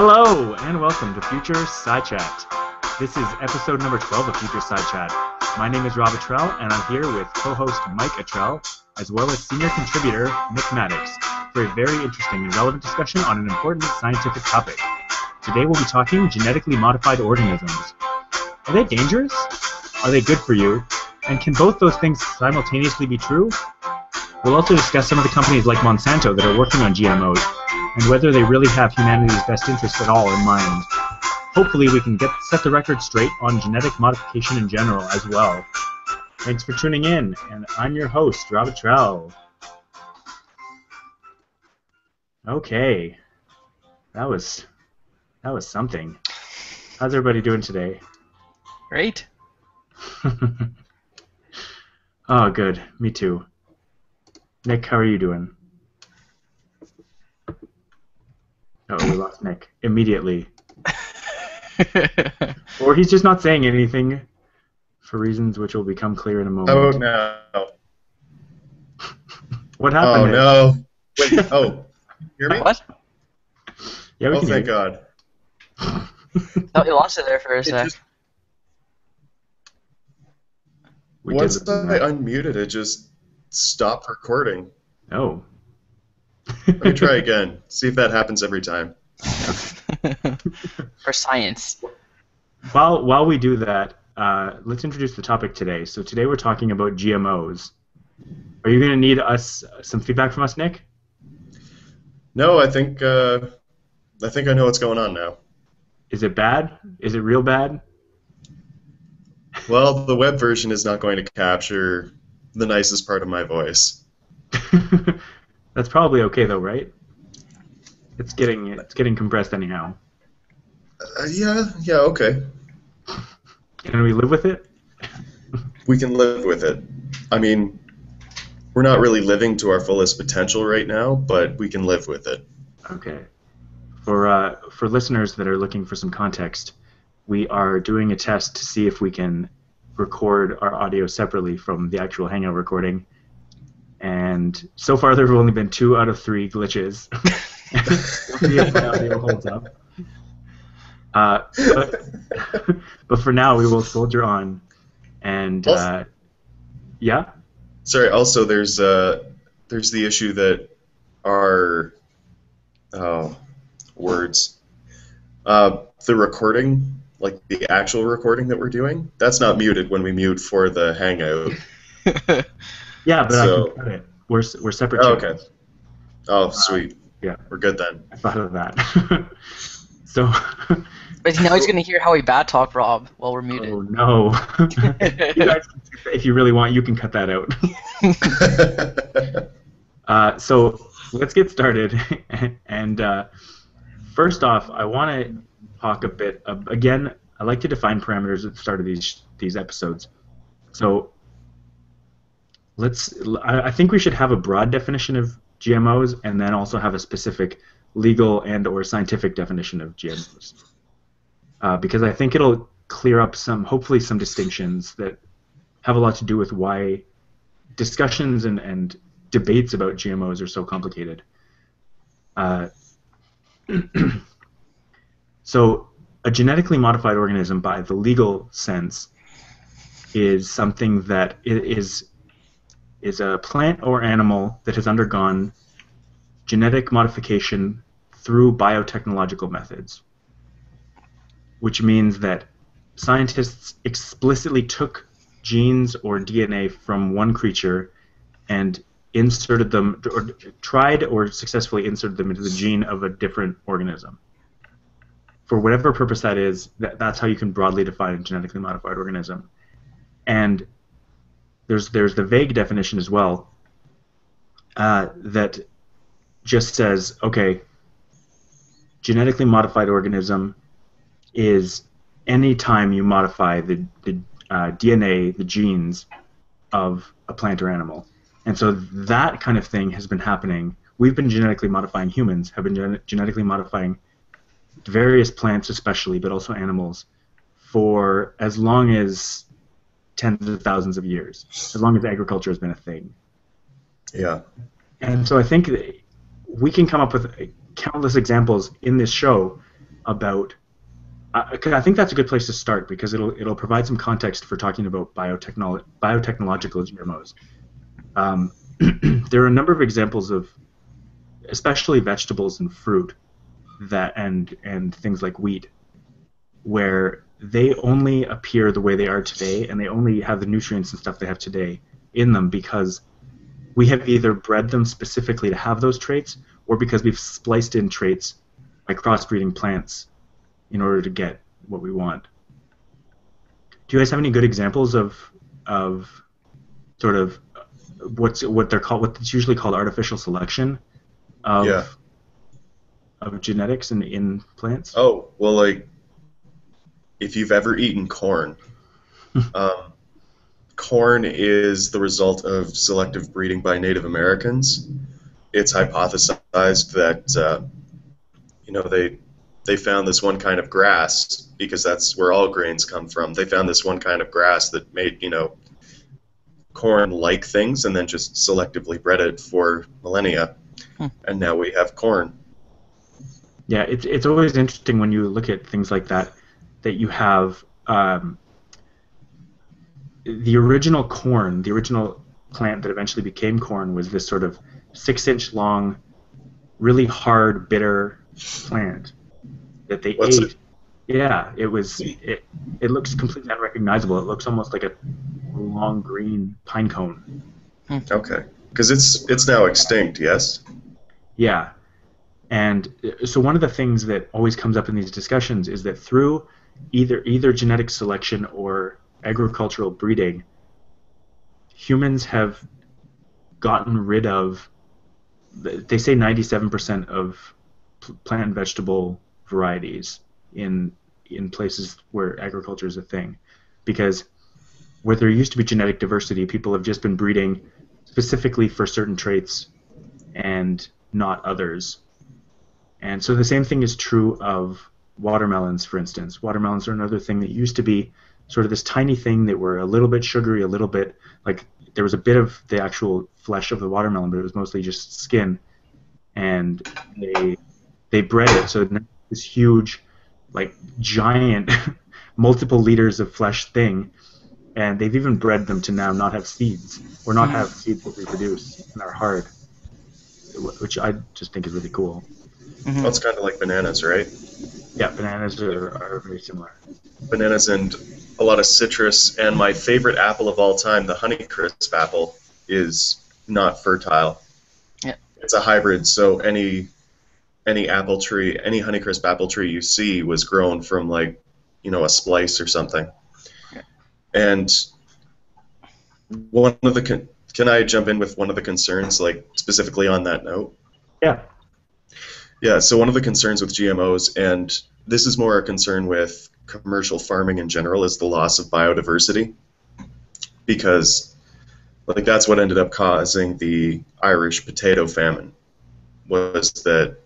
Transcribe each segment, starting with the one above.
Hello and welcome to Future Sci Chat. This is episode number 12 of Future Sci Chat. My name is Rob Attrell, and I'm here with co-host Mike Attrell, as well as senior contributor Nick Maddox, for a very interesting and relevant discussion on an important scientific topic. Today we'll be talking genetically modified organisms. Are they dangerous? Are they good for you? And can both those things simultaneously be true? We'll also discuss some of the companies like Monsanto that are working on GMOs and whether they really have humanity's best interests at all in mind. Hopefully, we can get set the record straight on genetic modification in general as well. Thanks for tuning in, and I'm your host, Rob Attrell. Okay, that was that was something. How's everybody doing today? Great. oh, good. Me too. Nick, how are you doing? Oh, we lost Nick immediately. or he's just not saying anything for reasons which will become clear in a moment. Oh no. what happened? Oh Nick? no. Wait. Oh. Hear me? what? Yeah, we Oh, can thank hear God. Oh, you lost it there for a It sec. just. We once did I unmuted, it just stopped recording. Oh. Let me try again. See if that happens every time. for science. While while we do that, uh, let's introduce the topic today. So today we're talking about GMOs. Are you going to need us some feedback from us, Nick? No, I think uh, I think I know what's going on now. Is it bad? Is it real bad? Well, the web version is not going to capture the nicest part of my voice. That's probably okay though, right? It's getting it's getting compressed anyhow. Uh, yeah, yeah, okay. Can we live with it? We can live with it. I mean, we're not really living to our fullest potential right now, but we can live with it. Okay. For uh, for listeners that are looking for some context, we are doing a test to see if we can record our audio separately from the actual Hangout recording. And so far, there have only been two out of three glitches. if my audio holds up. Uh, but, but for now, we will soldier on. And uh, yeah, Sorry. Also, there's uh, there's the issue that our oh, words, uh, the recording, like the actual recording that we're doing, that's not muted when we mute for the Hangout. yeah, but So- I can cut it. We're we're separate. Oh, okay. Oh, sweet. yeah. we're good then. I thought of that. so, But now he's gonna hear how we bad talk Rob while we're muted. oh no. you guys, if you really want, you can cut that out. Uh, so let's get started. and uh, first off, I want to talk a bit. Of, again, I like to define parameters at the start of these these episodes. So let's. I, think we should have a broad definition of GMOs, and then also have a specific legal and or scientific definition of GMOs. Uh, because I think it'll clear up some, hopefully, some distinctions that have a lot to do with why discussions and, and debates about GMOs are so complicated. Uh, so, a genetically modified organism, by the legal sense, is something that is is a plant or animal that has undergone genetic modification through biotechnological methods, which means that scientists explicitly took genes or DNA from one creature and inserted them or tried or successfully inserted them into the gene of a different organism. For whatever purpose that is, that, that's how you can broadly define a genetically modified organism. And there's there's the vague definition as well uh, that just says, okay, genetically modified organism is any time you modify the, the uh, DNA, the genes of a plant or animal. And so that kind of thing has been happening. We've been genetically modifying humans, have been gen- genetically modifying various plants, especially, but also animals, for as long as tens of thousands of years, as long as agriculture has been a thing. Yeah. And so I think that we can come up with countless examples in this show about. I, 'cause I think that's a good place to start because it'll it'll provide some context for talking about biotechnolo- biotechnological GMOs. Um, there are a number of examples of, especially vegetables and fruit, that and and things like wheat, where they only appear the way they are today, and they only have the nutrients and stuff they have today in them because we have either bred them specifically to have those traits, or because we've spliced in traits by crossbreeding plants in order to get what we want. Do you guys have any good examples of of sort of what's what they're called what's usually called artificial selection of Yeah. of genetics in in plants? Oh, well, like, if you've ever eaten corn, um, corn is the result of selective breeding by Native Americans. It's hypothesized that, uh, you know, they they found this one kind of grass because that's where all grains come from. They found this one kind of grass that made, you know, corn-like things, and then just selectively bred it for millennia, Hmm. and now we have corn. Yeah, it's it's always interesting when you look at things like that that you have um, the original corn, the original plant that eventually became corn was this sort of six-inch long, really hard, bitter plant that they What's ate. it? Yeah, it was. It, it looks completely unrecognizable. It looks almost like a long green pine cone. Okay, because it's it's now extinct. Yes. Yeah. And uh, so one of the things that always comes up in these discussions is that through either either genetic selection or agricultural breeding, humans have gotten rid of they say 97% of plant and vegetable varieties in in places where agriculture is a thing because where there used to be genetic diversity people have just been breeding specifically for certain traits and not others. And so the same thing is true of watermelons, for instance. Watermelons are another thing that used to be sort of this tiny thing that were a little bit sugary, a little bit like there was a bit of the actual flesh of the watermelon, but it was mostly just skin. And they they bred it so this huge, like giant, multiple liters of flesh thing. And they've even bred them to now not have seeds or not have seeds that reproduce and are hard which I just think is really cool. Mhm. Well, it's kind of like bananas, right? Yeah, bananas are, are very similar. Bananas and a lot of citrus, and my favorite apple of all time, the Honeycrisp apple, is not fertile. Yeah. It's a hybrid, so any any apple tree, any Honeycrisp apple tree you see was grown from like, you know, a splice or something. Yeah. And one of the con- can I jump in with one of the concerns, like specifically on that note? Yeah. Yeah, so one of the concerns with GMOs, and this is more a concern with commercial farming in general, is the loss of biodiversity. Because, like, that's what ended up causing the Irish potato famine, was that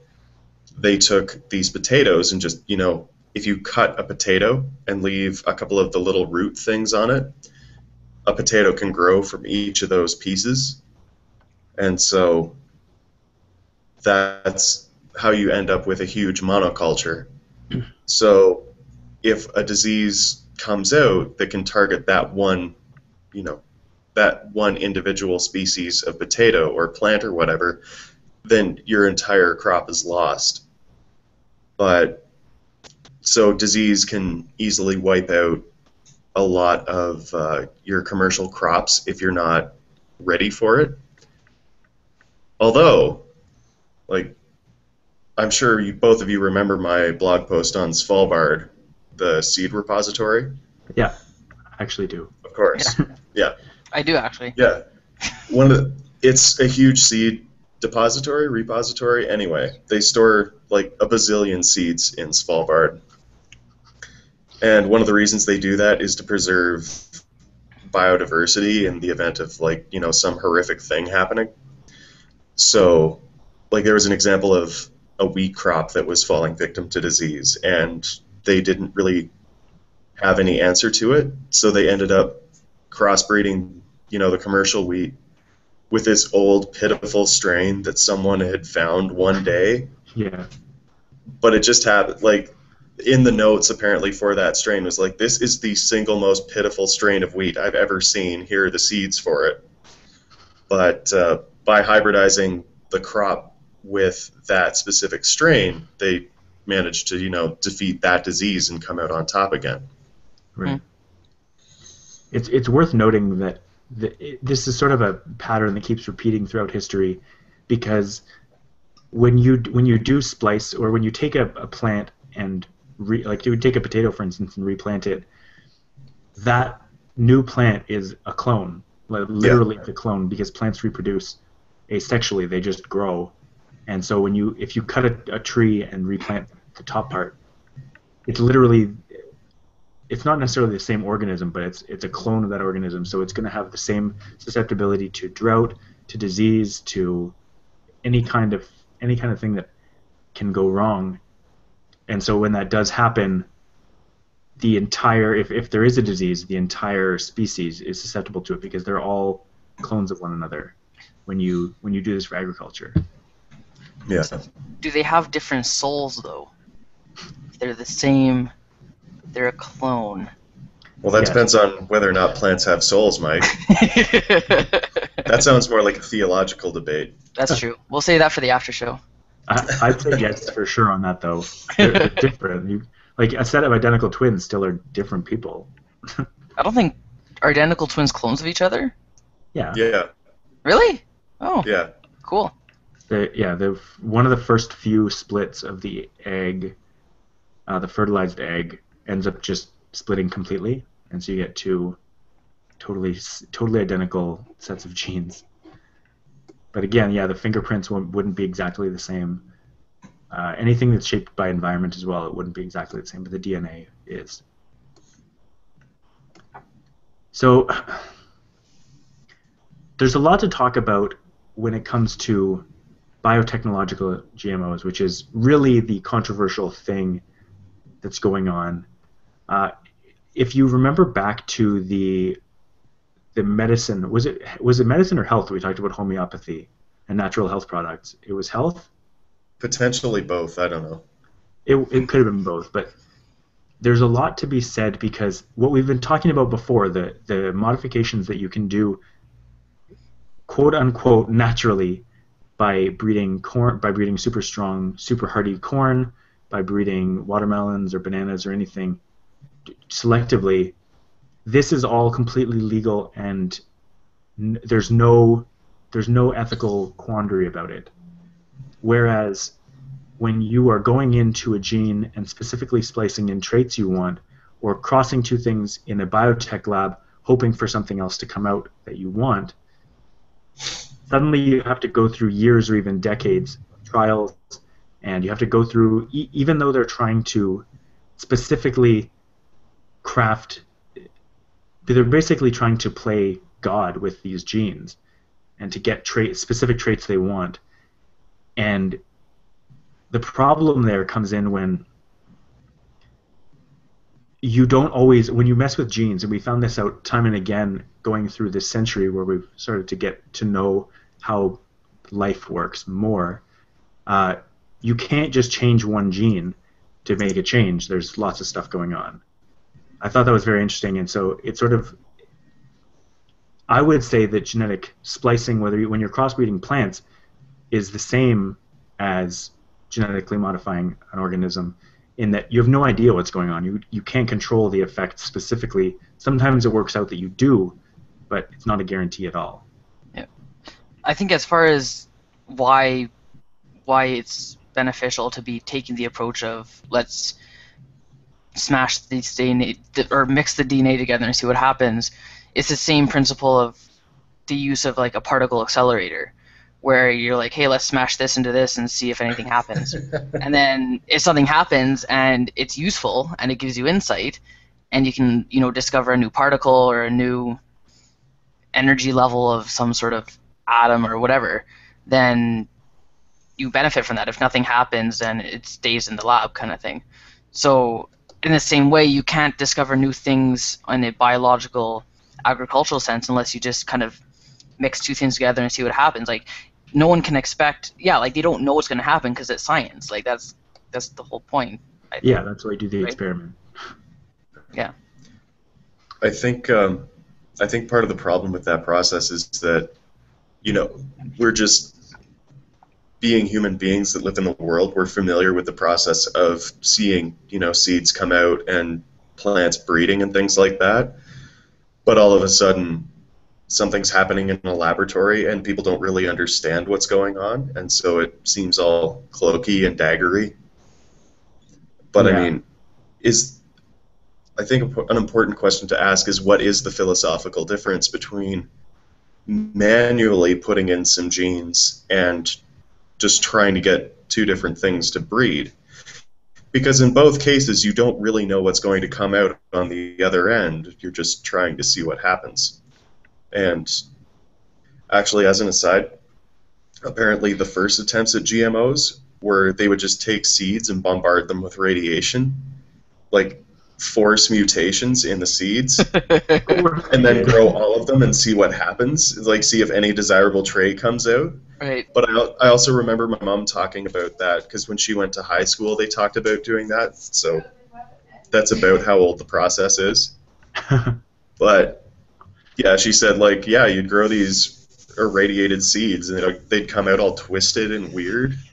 they took these potatoes and just, you know, if you cut a potato and leave a couple of the little root things on it, a potato can grow from each of those pieces. And so that's how you end up with a huge monoculture. So if a disease comes out that can target that one, you know, that one individual species of potato or plant or whatever, then your entire crop is lost. But so disease can easily wipe out a lot of uh, your commercial crops if you're not ready for it. Although, like, I'm sure you both of you remember my blog post on Svalbard, the seed repository. Yeah, I actually do. Of course, Yeah. I do actually. yeah. One of the, it's a huge seed depository, repository. Anyway, they store like a bazillion seeds in Svalbard, and one of the reasons they do that is to preserve biodiversity in the event of like you know some horrific thing happening. So, like there was an example of a wheat crop that was falling victim to disease, and they didn't really have any answer to it, so they ended up crossbreeding, you know, the commercial wheat with this old pitiful strain that someone had found one day Yeah. but it just happened like in the notes apparently for that strain was like, this is the single most pitiful strain of wheat I've ever seen. Here are the seeds for it. But uh, by hybridizing the crop with that specific strain, they managed to you know defeat that disease and come out on top again. Right. Hmm. It's it's worth noting that the, it, this is sort of a pattern that keeps repeating throughout history, because when you when you do splice or when you take a, a plant and re, like you would take a potato for instance and replant it, that new plant is a clone, like literally Yeah. the clone because plants reproduce asexually; they just grow. And so when you if you cut a, a tree and replant the top part, it's literally it's not necessarily the same organism, but it's it's a clone of that organism. So it's going to have the same susceptibility to drought, to disease, to any kind of any kind of thing that can go wrong. And so when that does happen, the entire if, if there is a disease, the entire species is susceptible to it because they're all clones of one another when you when you do this for agriculture. Yeah. Do they have different souls though? If they're the same, they're a clone. Well, that Yeah. depends on whether or not plants have souls, Mike. That sounds more like a theological debate. That's true. We'll say that for the after show. I, I'd say yes for sure on that though. They're, they're different. You, like a set of identical twins still are different people. I don't think are identical twins clones of each other. Yeah. Yeah, Really? Oh, yeah. cool. The, yeah. The one of the first few splits of the egg, uh, the fertilized egg, ends up just splitting completely, and so you get two totally totally identical sets of genes. But again, yeah, the fingerprints wouldn't be exactly the same. Uh, anything that's shaped by environment as well, it wouldn't be exactly the same, but the DNA is. So there's a lot to talk about when it comes to biotechnological GMOs, which is really the controversial thing that's going on. Uh, if you remember back to the the medicine, was it was it medicine or health? We talked about homeopathy and natural health products. It was health. Potentially both. I don't know. It, it could have been both, but there's a lot to be said because what we've been talking about before, the, the modifications that you can do, quote unquote, naturally by breeding corn, by breeding super strong, super hardy corn, by breeding watermelons or bananas or anything selectively, this is all completely legal and n- there's no there's no ethical quandary about it. Whereas when you are going into a gene and specifically splicing in traits you want, or crossing two things in a biotech lab, hoping for something else to come out that you want, suddenly you have to go through years or even decades of trials, and you have to go through, e- even though they're trying to specifically craft, they're basically trying to play God with these genes and to get trait, specific traits they want. And the problem there comes in when you don't always when you mess with genes and we found this out time and again going through this century where we've started to get to know how life works more uh, you can't just change one gene to make a change there's lots of stuff going on i thought that was very interesting and so it sort of i would say that genetic splicing whether you, when you're crossbreeding plants is the same as genetically modifying an organism in that you have no idea what's going on. You you can't control the effects specifically. Sometimes it works out that you do, but it's not a guarantee at all. I think as far as why why it's beneficial to be taking the approach of let's smash these DNA or mix the DNA together and see what happens, it's the same principle of the use of like a particle accelerator, where you're like, hey, let's smash this into this and see if anything happens. and then if something happens and it's useful and it gives you insight, and you can you know discover a new particle or a new energy level of some sort of atom or whatever, then you benefit from that. If nothing happens, then it stays in the lab, kind of thing. So, in the same way, you can't discover new things in a biological, agricultural sense unless you just kind of mix two things together and see what happens. Like, no one can expect, yeah, like they don't know what's going to happen because it's science. Like that's that's the whole point. I think. Yeah, that's why you do the Right. experiment. Yeah. I think um, I think part of the problem with that process is that you know we're just being human beings that live in the world. We're familiar with the process of seeing you know seeds come out and plants breeding and things like that. But all of a sudden, something's happening in a laboratory and people don't really understand what's going on, and so it seems all cloaky and daggery. But Yeah. I mean, is I think an important question to ask is what is the philosophical difference between manually putting in some genes and just trying to get two different things to breed? Because in both cases, you don't really know what's going to come out on the other end. You're just trying to see what happens. And actually, as an aside, apparently the first attempts at GMOs were they would just take seeds and bombard them with radiation, like force mutations in the seeds and then grow all of them and see what happens like see if any desirable trait comes out. Right. but I, I also remember my mom talking about that because when she went to high school they talked about doing that. So that's about how old the process is. But yeah she said like yeah you'd grow these irradiated seeds and they'd- they'd come out all twisted and weird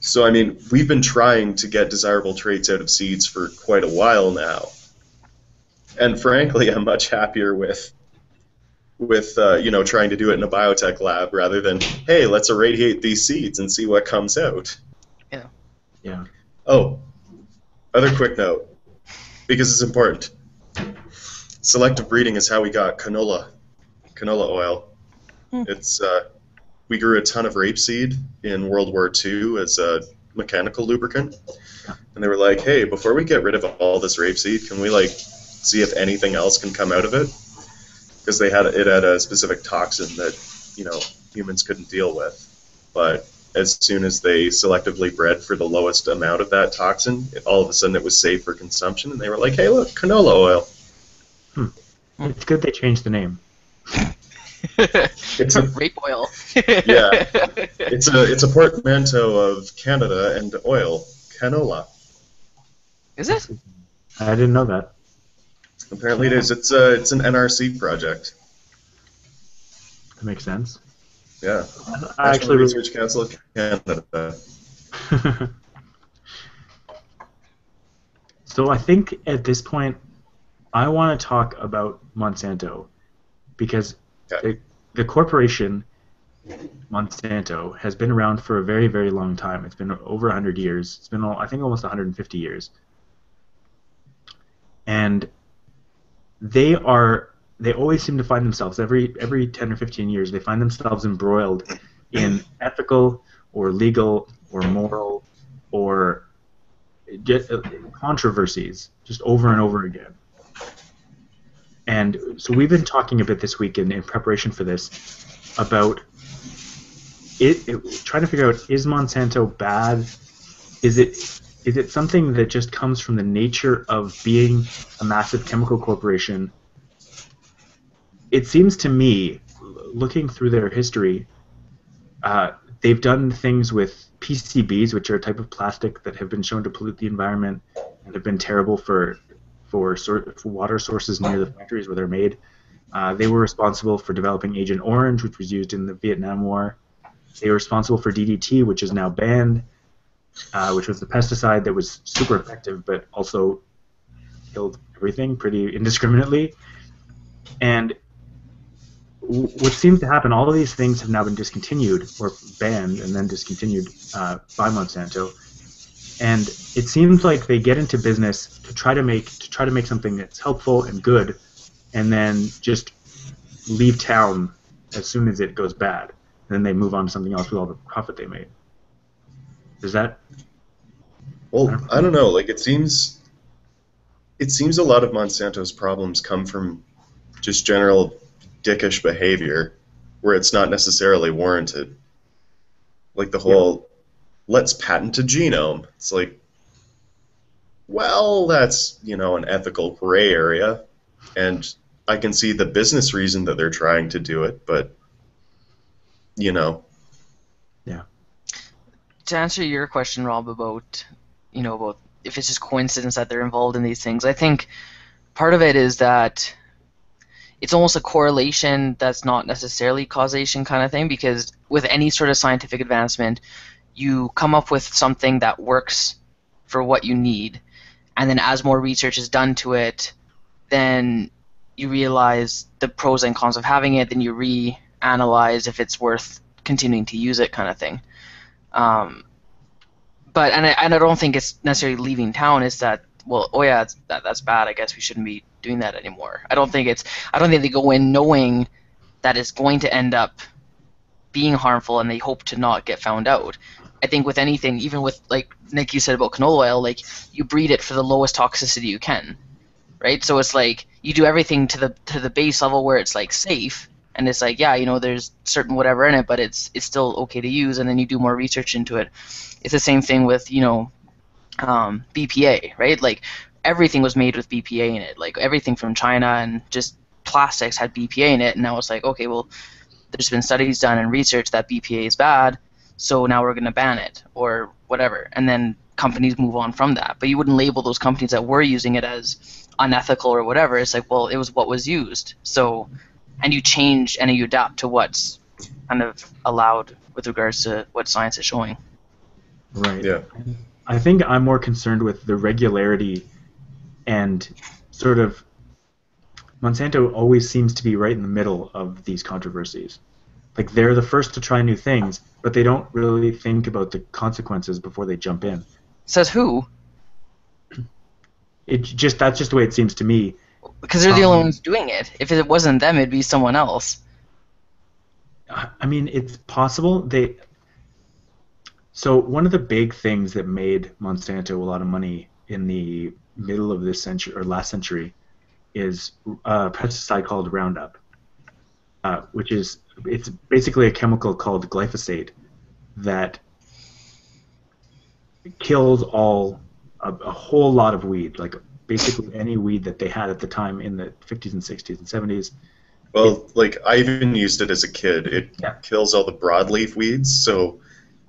so I mean, we've been trying to get desirable traits out of seeds for quite a while now, and frankly, I'm much happier with with uh, you know trying to do it in a biotech lab rather than hey, let's irradiate these seeds and see what comes out. yeah. yeah Oh, other quick note, because it's important. Selective breeding is how we got canola, canola oil. Hmm. It's uh, we grew a ton of rapeseed in World War II as a mechanical lubricant, and they were like, "Hey, before we get rid of all this rapeseed, can we like see if anything else can come out of it?" Because they had it had a specific toxin that you know humans couldn't deal with, but as soon as they selectively bred for the lowest amount of that toxin, it, all of a sudden it was safe for consumption, and they were like, "Hey, look, canola oil." Hmm. It's good they changed the name. It's a rape oil. Yeah. it's a it's a portmanteau of Canada and oil, canola. Is it? I didn't know that. Apparently, it is. It's a it's an NRC project. That makes sense. Yeah, I National actually really- Research Council of Canada. so I think at this point, I want to talk about Monsanto because Okay. the, the corporation Monsanto has been around for a very, very long time. It's been over 100 years. It's been, I think, almost 150 years. And they are, they always seem to find themselves every every 10 or 15 years. They find themselves embroiled in ethical or legal or moral or just, uh, controversies just over and over again. And so we've been talking a bit this week in, in preparation for this about it, it trying to figure out is Monsanto bad? Is it is it something that just comes from the nature of being a massive chemical corporation? It seems to me, looking through their history, uh, they've done things with PCBs, which are a type of plastic that have been shown to pollute the environment and have been terrible for for, for water sources near the factories where they're made. Uh, they were responsible for developing Agent Orange, which was used in the Vietnam War. They were responsible for DDT, which is now banned, uh, which was the pesticide that was super effective but also killed everything pretty indiscriminately. And what seems to happen, all of these things have now been discontinued or banned and then discontinued uh, by Monsanto. And it seems like they get into business to try to make to try to make something that's helpful and good, and then just leave town as soon as it goes bad. And then they move on to something else with all the profit they made. Is that? Well, I don't know. Like it seems, it seems a lot of Monsanto's problems come from just general dickish behavior, where it's not necessarily warranted. Like the whole, let's patent a genome. It's like, well, that's you know an ethical gray area, and I can see the business reason that they're trying to do it, but you know, Yeah. to answer your question, Rob, about you know, about if it's just coincidence that they're involved in these things. I think part of it is that it's almost a correlation that's not necessarily causation kind of thing because with any sort of scientific advancement, you come up with something that works for what you need, and then as more research is done to it, then you realize the pros and cons of having it, then you reanalyze if it's worth continuing to use it, kind of thing. Um, but and I, and I don't think it's necessarily leaving town. Is that well? Oh yeah, that that's bad. I guess we shouldn't be doing that anymore. I don't think it's. I don't think they go in knowing that it's going to end up being harmful, and they hope to not get found out. I think with anything, even with like Nick, you said about canola oil, like you breed it for the lowest toxicity you can, right? So it's like you do everything to the to the base level where it's like safe, and it's like yeah, you know, there's certain whatever in it, but it's it's still okay to use, and then you do more research into it. It's the same thing with you know um, BPA, right? Like everything was made with BPA in it, like everything from China and just plastics had BPA in it, and now it's like okay, well, there's been studies done and research that BPA is bad so now we're going to ban it or whatever and then companies move on from that but you wouldn't label those companies that were using it as unethical or whatever it's like well it was what was used so and you change and you adapt to what's kind of allowed with regards to what science is showing Right. Yeah. I think I'm more concerned with the regularity and sort of Monsanto always seems to be right in the middle of these controversies. Like they're the first to try new things, but they don't really think about the consequences before they jump in. says who It just that's just the way it seems to me. because they're the only Um, ones doing it if it wasn't them it'd be someone else I I mean, it's possible they. So one of the big things that made Monsanto a lot of money in the middle of this century or last century is a pesticide called Roundup, uh, which is it's basically a chemical called glyphosate that kills all a, a whole lot of weed, like basically any weed that they had at the time in the 50s and 60s and 70s. Well, like I even used it as a kid. It Yeah. kills all the broadleaf weeds, so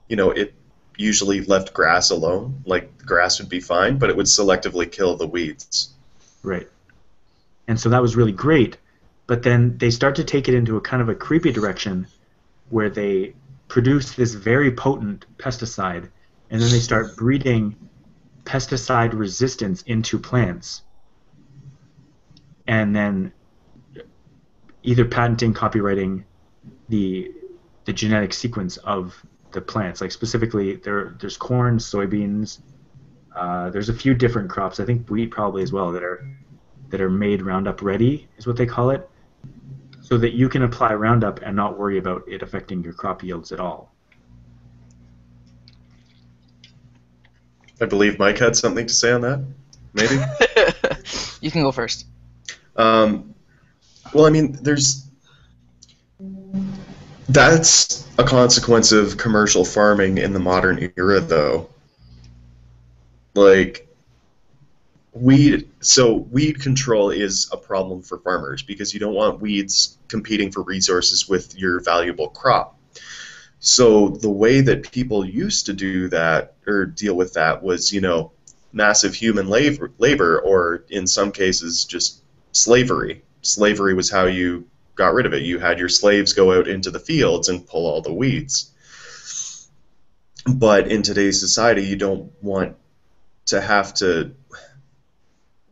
you know it usually left grass alone. Like the grass would be fine, but it would selectively kill the weeds. Right. And so that was really great. But then they start to take it into a kind of a creepy direction where they produce this very potent pesticide and then they start breeding pesticide resistance into plants. And then either patenting, copyrighting the the genetic sequence of the plants. Like specifically there there's corn, soybeans, uh, there's a few different crops. I think wheat probably as well that are that are made Roundup ready is what they call it, so that you can apply Roundup and not worry about it affecting your crop yields at all. I believe Mike had something to say on that. Maybe. you can go first Um, well, I mean, there's that's a consequence of commercial farming in the modern era, though. Like weed, so weed control is a problem for farmers because you don't want weeds competing for resources with your valuable crop. So the way that people used to do that or deal with that was, you know, massive human labor, labor or in some cases just slavery. Slavery was how you got rid of it. You had your slaves go out into the fields and pull all the weeds. But in today's society, you don't want to have to.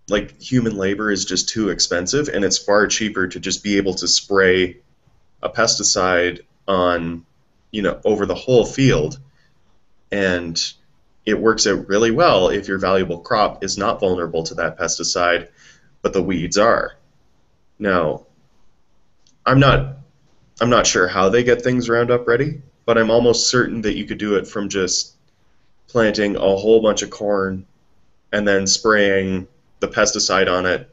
Like, human labor is just too expensive, and it's far cheaper to just be able to spray a pesticide on, you know, over the whole field. And it works out really well if your valuable crop is not vulnerable to that pesticide, but the weeds are. Now, I'm not I'm not sure how they get things Roundup ready, but I'm almost certain that you could do it from just planting a whole bunch of corn and then spraying the pesticide on it,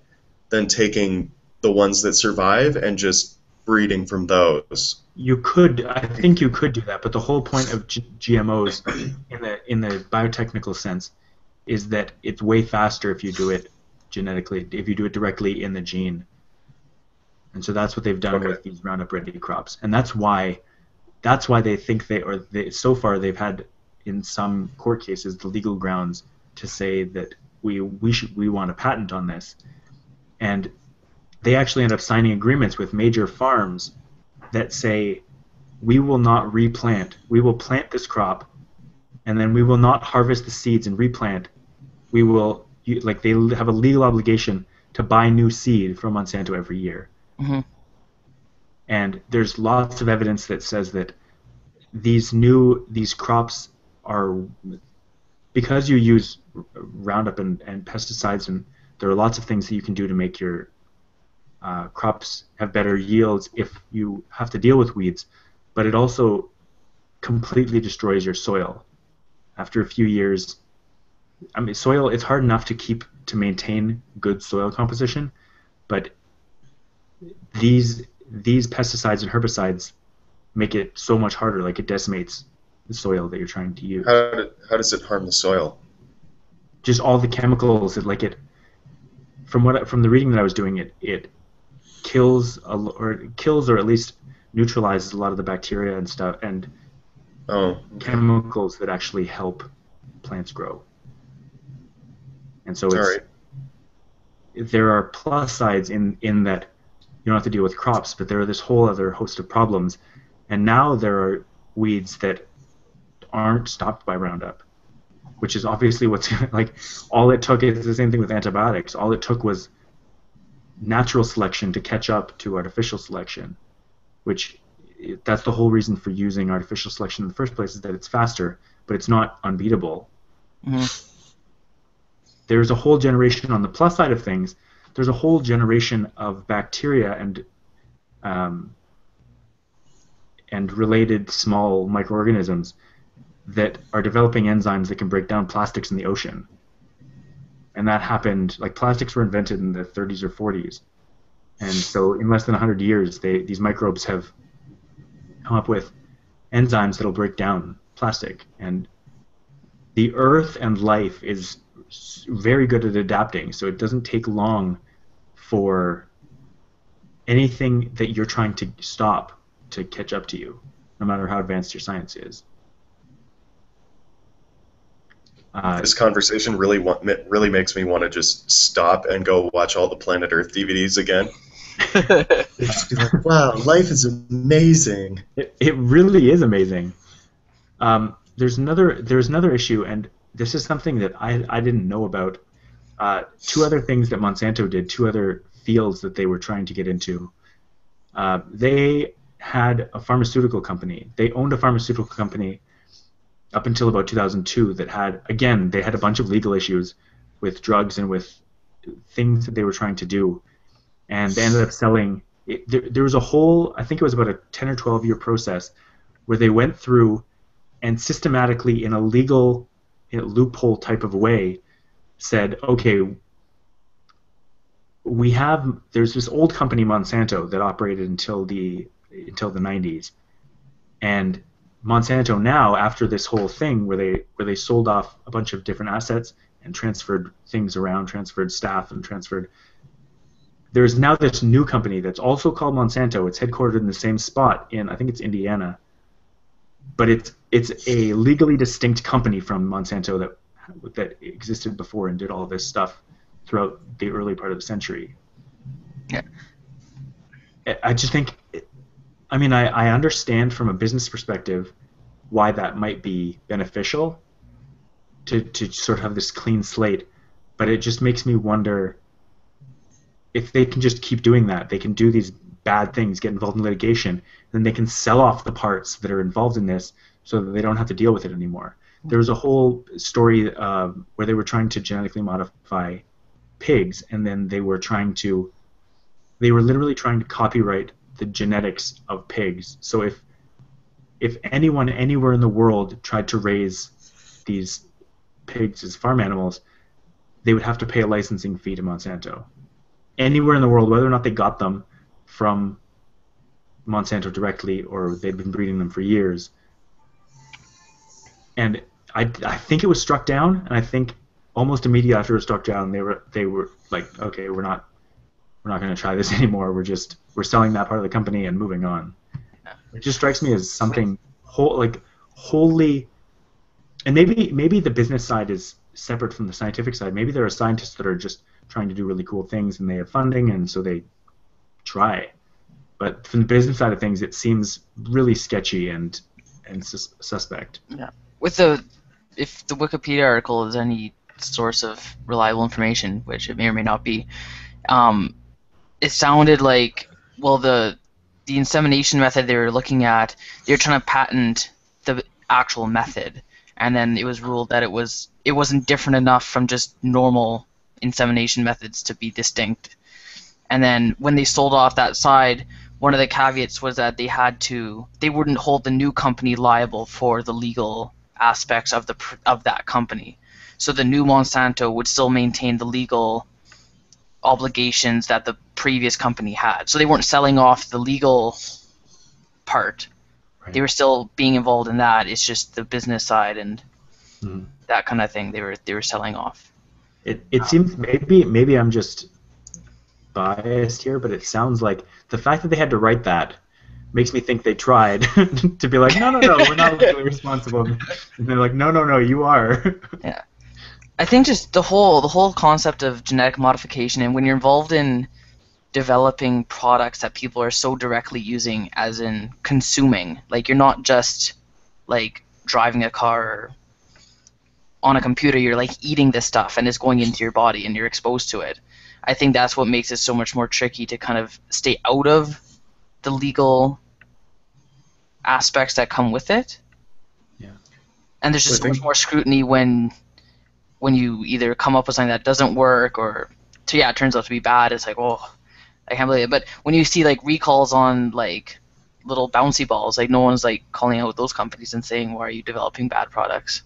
then taking the ones that survive and just breeding from those. You could, I think, you could do that, but the whole point of G- GMOs, in the in the biotechnical sense, is that it's way faster if you do it genetically, if you do it directly in the gene. And so that's what they've done Okay. with these Roundup Ready crops, and that's why, that's why they think they or they so far they've had in some court cases the legal grounds to say that we we should we want a patent on this, and they actually end up signing agreements with major farms that say we will not replant. We will plant this crop, and then we will not harvest the seeds and replant. We will like they have a legal obligation to buy new seed from Monsanto every year. hmm And there's lots of evidence that says that these new these crops are because you use Roundup and, and pesticides and there are lots of things that you can do to make your uh, crops have better yields if you have to deal with weeds, but it also completely destroys your soil. After a few years, I mean, soil it's hard enough to keep to maintain good soil composition, but these these pesticides and herbicides make it so much harder. Like it decimates the soil that you're trying to use. How, do, how does it harm the soil? Just all the chemicals that like it. From what from the reading that I was doing, it it kills a, or it kills or at least neutralizes a lot of the bacteria and stuff and Oh, chemicals that actually help plants grow. And so it's right. there are plus sides in in that you don't have to deal with crops, but there are this whole other host of problems. And now there are weeds that aren't stopped by Roundup, which is obviously what's like all it took is the same thing with antibiotics. All it took was natural selection to catch up to artificial selection, which that's the whole reason for using artificial selection in the first place is that it's faster, but it's not unbeatable hmm there's a whole generation on the plus side of things. There's a whole generation of bacteria and um, and related small microorganisms that are developing enzymes that can break down plastics in the ocean. And that happened like plastics were invented in the 30s or 40s, and so in less than 100 years, they these microbes have come up with enzymes that'll break down plastic. And the earth and life is very good at adapting so it doesn't take long for anything that you're trying to stop to catch up to you no matter how advanced your science is uh, This conversation really wa- really makes me want to just stop and go watch all the Planet Earth DVDs again. Just be like, wow, life is amazing. It, it really is amazing. Um, there's another there's another issue, and this is something that I I didn't know about. Uh, two other things that Monsanto did, two other fields that they were trying to get into. Uh, they had a pharmaceutical company. They owned a pharmaceutical company up until about 2002 that had again they had a bunch of legal issues with drugs and with things that they were trying to do, and they ended up selling. It, there, there was a whole I think it was about a 10 or 12 year process where they went through and systematically in a legal loophole type of way said okay we have there's this old company Monsanto that operated until the until the 90s and Monsanto now after this whole thing where they where they sold off a bunch of different assets and transferred things around transferred staff and transferred there's now this new company that's also called Monsanto it's headquartered in the same spot in I think it's Indiana but it's it's a legally distinct company from Monsanto that that existed before and did all this stuff throughout the early part of the century. Yeah. I- I just think, I mean, I, I understand from a business perspective why that might be beneficial to, to sort of have this clean slate, but it just makes me wonder if they can just keep doing that. They can do these bad things, get involved in litigation, then they can sell off the parts that are involved in this so that they don't have to deal with it anymore. There was a whole story uh, where they were trying to genetically modify pigs, and then they were trying to, they were literally trying to copyright the genetics of pigs. So if if anyone anywhere in the world tried to raise these pigs as farm animals, they would have to pay a licensing fee to Monsanto. Anywhere in the world, whether or not they got them from Monsanto directly or they'd been breeding them for years. And I, I think it was struck down, and I think almost immediately after it was struck down, they were they were like, okay, we're not we're not going to try this anymore. We're just we're selling that part of the company and moving on. It just strikes me as something whole like wholly, and maybe maybe the business side is separate from the scientific side. Maybe there are scientists that are just trying to do really cool things and they have funding and so they try. But from the business side of things, it seems really sketchy and and sus- suspect. With the if the Wikipedia article is any source of reliable information, which it may or may not be, um, it sounded like well the the insemination method they were looking at, they were trying to patent the actual method, and then it was ruled that it was it wasn't different enough from just normal insemination methods to be distinct. And then when they sold off that side, one of the caveats was that they had to they wouldn't hold the new company liable for the legal aspects of the of that company. So the new Monsanto would still maintain the legal obligations that the previous company had. So they weren't selling off the legal part. Right. They were still being involved in that. It's just the business side and Mhm. that kind of thing they were they were selling off. It it seems maybe maybe I'm just biased here, but it sounds like the fact that they had to write that makes me think they tried to be like, no, no, no, we're not legally responsible. And they're like, no, no, no, you are. I think just the whole the whole concept of genetic modification and when you're involved in developing products that people are so directly using as in consuming like you're not just like driving a car or on a computer you're like eating this stuff and it's going into your body and you're exposed to it i think that's what makes it so much more tricky to kind of stay out of the legal aspects that come with it Yeah. and there's just I so much more scrutiny when when you either come up with something that doesn't work or so yeah, it turns out to be bad. It's like, oh, I can't believe it. But when you see like recalls on like little bouncy balls, like no one's like calling out those companies and saying, why are you developing bad products?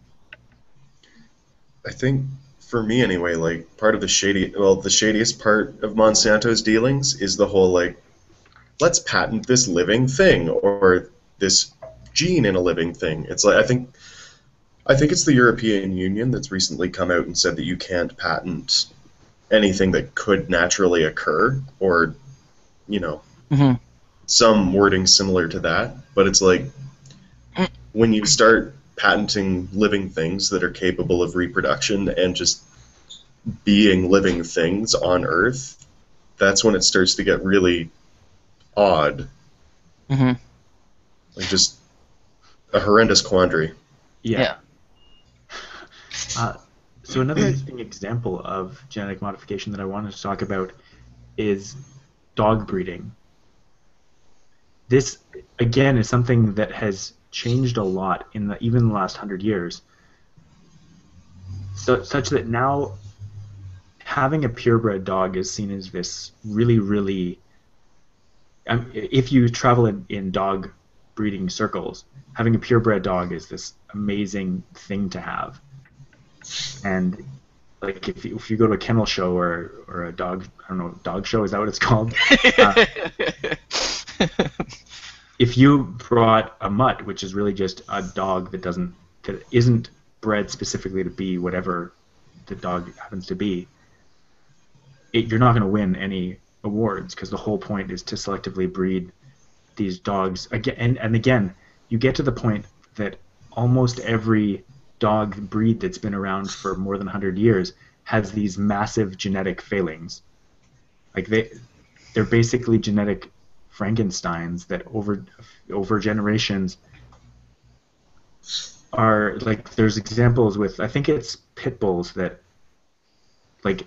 I think for me anyway, like part of the shady, well, the shadiest part of Monsanto's dealings is the whole like, let's patent this living thing or this gene in a living thing. It's like I think, I think it's the European Union that's recently come out and said that you can't patent anything that could naturally occur or, you know, Mhm. some wording similar to that. But it's like Mm. when you start patenting living things that are capable of reproduction and just being living things on Earth, that's when it starts to get really odd. hmm Like just a horrendous quandary. Yeah. Yeah. Uh, so another interesting example of genetic modification that I wanted to talk about is dog breeding. This again is something that has changed a lot in the even the last hundred years. So such that now having a purebred dog is seen as this really really um, if you travel in, in dog breeding circles, having a purebred dog is this amazing thing to have. And like if you, if you go to a kennel show or, or a dog I don't know dog show is that what it's called? Uh, if you brought a mutt, which is really just a dog that doesn't that isn't bred specifically to be whatever the dog happens to be, it, you're not going to win any awards because the whole point is to selectively breed these dogs again and, and again you get to the point that almost every dog breed that's been around for more than 100 years has these massive genetic failings like they they're basically genetic frankensteins that over over generations are like there's examples with i think it's pit bulls that like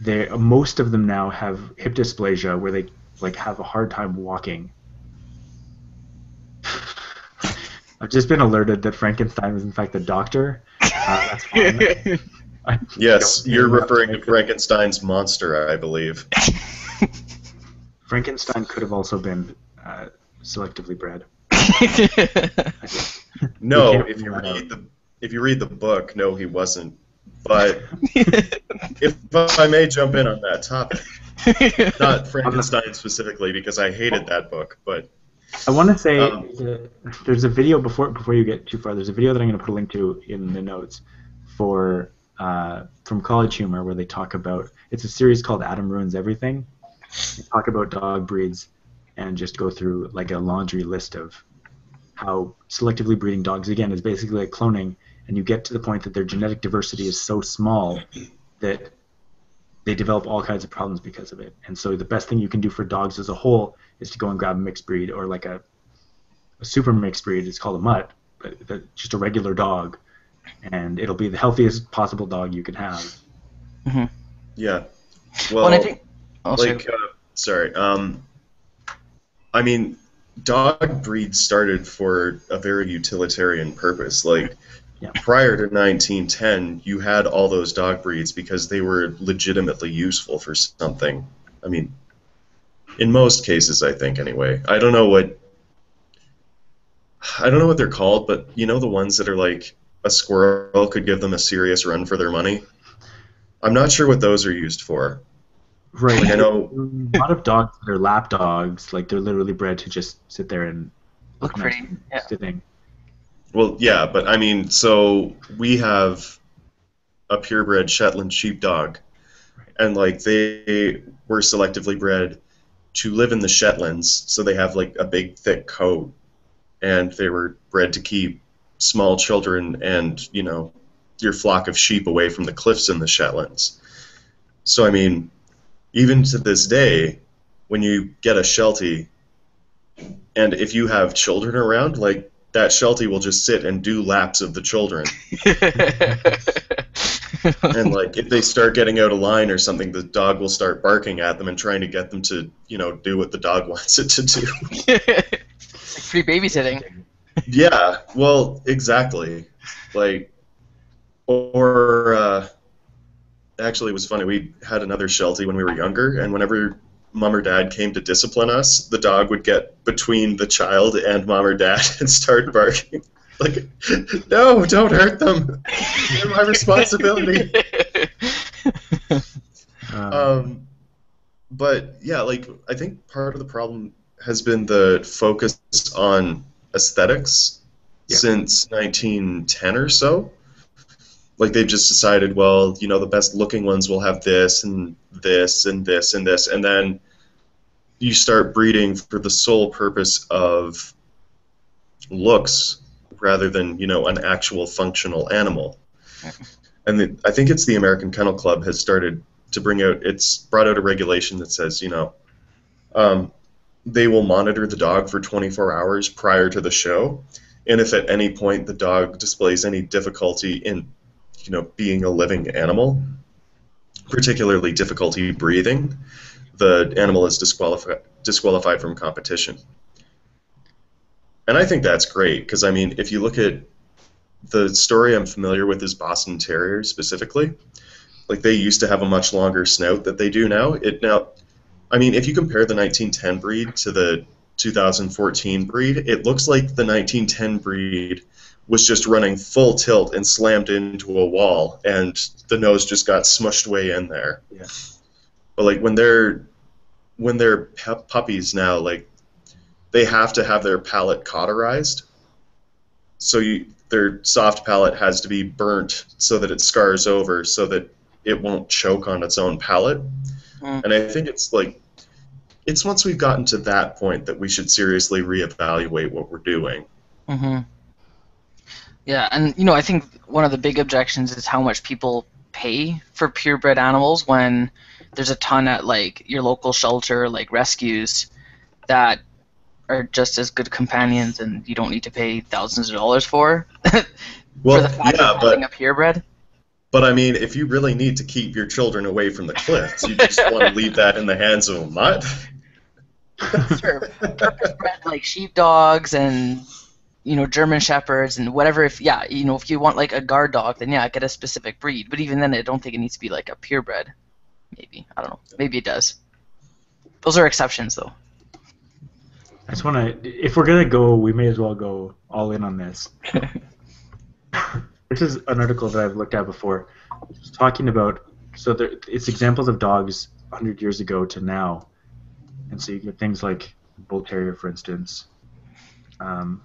they most of them now have hip dysplasia where they like have a hard time walking. I've just been alerted that Frankenstein was in fact a doctor. Uh, that's fine. Yes, you're referring to about Frankenstein's monster, I believe. Frankenstein could have also been uh, selectively bred. No, if you rule that read the if you read the book, no, he wasn't. But if I may jump in on that topic, not Frankenstein specifically, because I hated that book, but I want to say Um, there's a video before before you get too far. There's a video that I'm going to put a link to in the notes for uh, from College Humor where they talk about it's a series called Adam Ruins Everything. They talk about dog breeds and just go through like a laundry list of how selectively breeding dogs again is basically like cloning, and you get to the point that their genetic diversity is so small that they develop all kinds of problems because of it. And so the best thing you can do for dogs as a whole is to go and grab a mixed breed or like a, a super mixed breed. It's called a mutt, but, but just a regular dog, and it'll be the healthiest possible dog you can have. Yeah. Well, Well, I think. Sorry. like, uh, sorry. Um, I mean, dog breeds started for a very utilitarian purpose. Like, Yeah. prior to 1910, you had all those dog breeds because they were legitimately useful for something. I mean, in most cases, I think anyway. I don't know what. I don't know what they're called, but you know the ones that are like a squirrel could give them a serious run for their money. I'm not sure what those are used for. Right. Like, I know a lot of dogs that are lap dogs, like they're literally bred to just sit there and Look nice pretty. Yeah. sitting. Well, yeah, but I mean, so we have a purebred Shetland sheepdog, and like they were selectively bred to live in the Shetlands, so they have like a big thick coat, and they were bred to keep small children and you know your flock of sheep away from the cliffs in the Shetlands. So I mean, even to this day, when you get a Sheltie, and if you have children around, like that Sheltie will just sit and do laps of the children. and like if they start getting out of line or something, the dog will start barking at them and trying to get them to, you know, do what the dog wants it to do. Free babysitting. yeah, well, exactly. Like or uh actually it was funny, we had another Sheltie when we were younger and whenever mom or dad came to discipline us, the dog would get between the child and mom or dad and start barking. Like, no, don't hurt them. They're my responsibility. Um, but yeah, like I think part of the problem has been the focus on aesthetics Yeah. since 1910 or so. Like they've just decided, well, you know, the best looking ones will have this and this and this and this, and then you start breeding for the sole purpose of looks rather than you know an actual functional animal. And the, I think it's the American Kennel Club has started to bring out it's brought out a regulation that says you know um, they will monitor the dog for 24 hours prior to the show and if at any point the dog displays any difficulty in you know being a living animal particularly difficulty breathing the animal is disqualified disqualified from competition and i think that's great because i mean if you look at the story i'm familiar with is boston terrier specifically like they used to have a much longer snout that they do now. It now, I mean, if you compare the 1910 breed to the 2014 breed, it looks like the 1910 breed was just running full tilt and slammed into a wall, and the nose just got smushed way in there. Yeah. But like when they're when they're pu- puppies now, like they have to have their palate cauterized. So you, their soft palate has to be burnt so that it scars over, so that it won't choke on its own palate. Mm. And I think it's like it's once we've gotten to that point that we should seriously reevaluate what we're doing. hmm Yeah, and you know, I think one of the big objections is how much people pay for purebred animals when there's a ton at like your local shelter, like rescues, that are just as good companions, and you don't need to pay thousands of dollars for. Well, for the fact yeah, of but having a purebred. but I mean, if you really need to keep your children away from the cliffs, you just want to leave that in the hands of a mutt. sure, purpose-bred like sheepdogs and you know German shepherds and whatever. If yeah, you know if you want like a guard dog, then yeah, get a specific breed. But even then, I don't think it needs to be like a purebred. Maybe I don't know. Maybe it does. Those are exceptions though. I just want to, if we're gonna go, we may as well go all in on this. this is an article that I've looked at before, It's talking about. So there, it's examples of dogs 100 years ago to now, and so you get things like bull terrier, for instance. Um,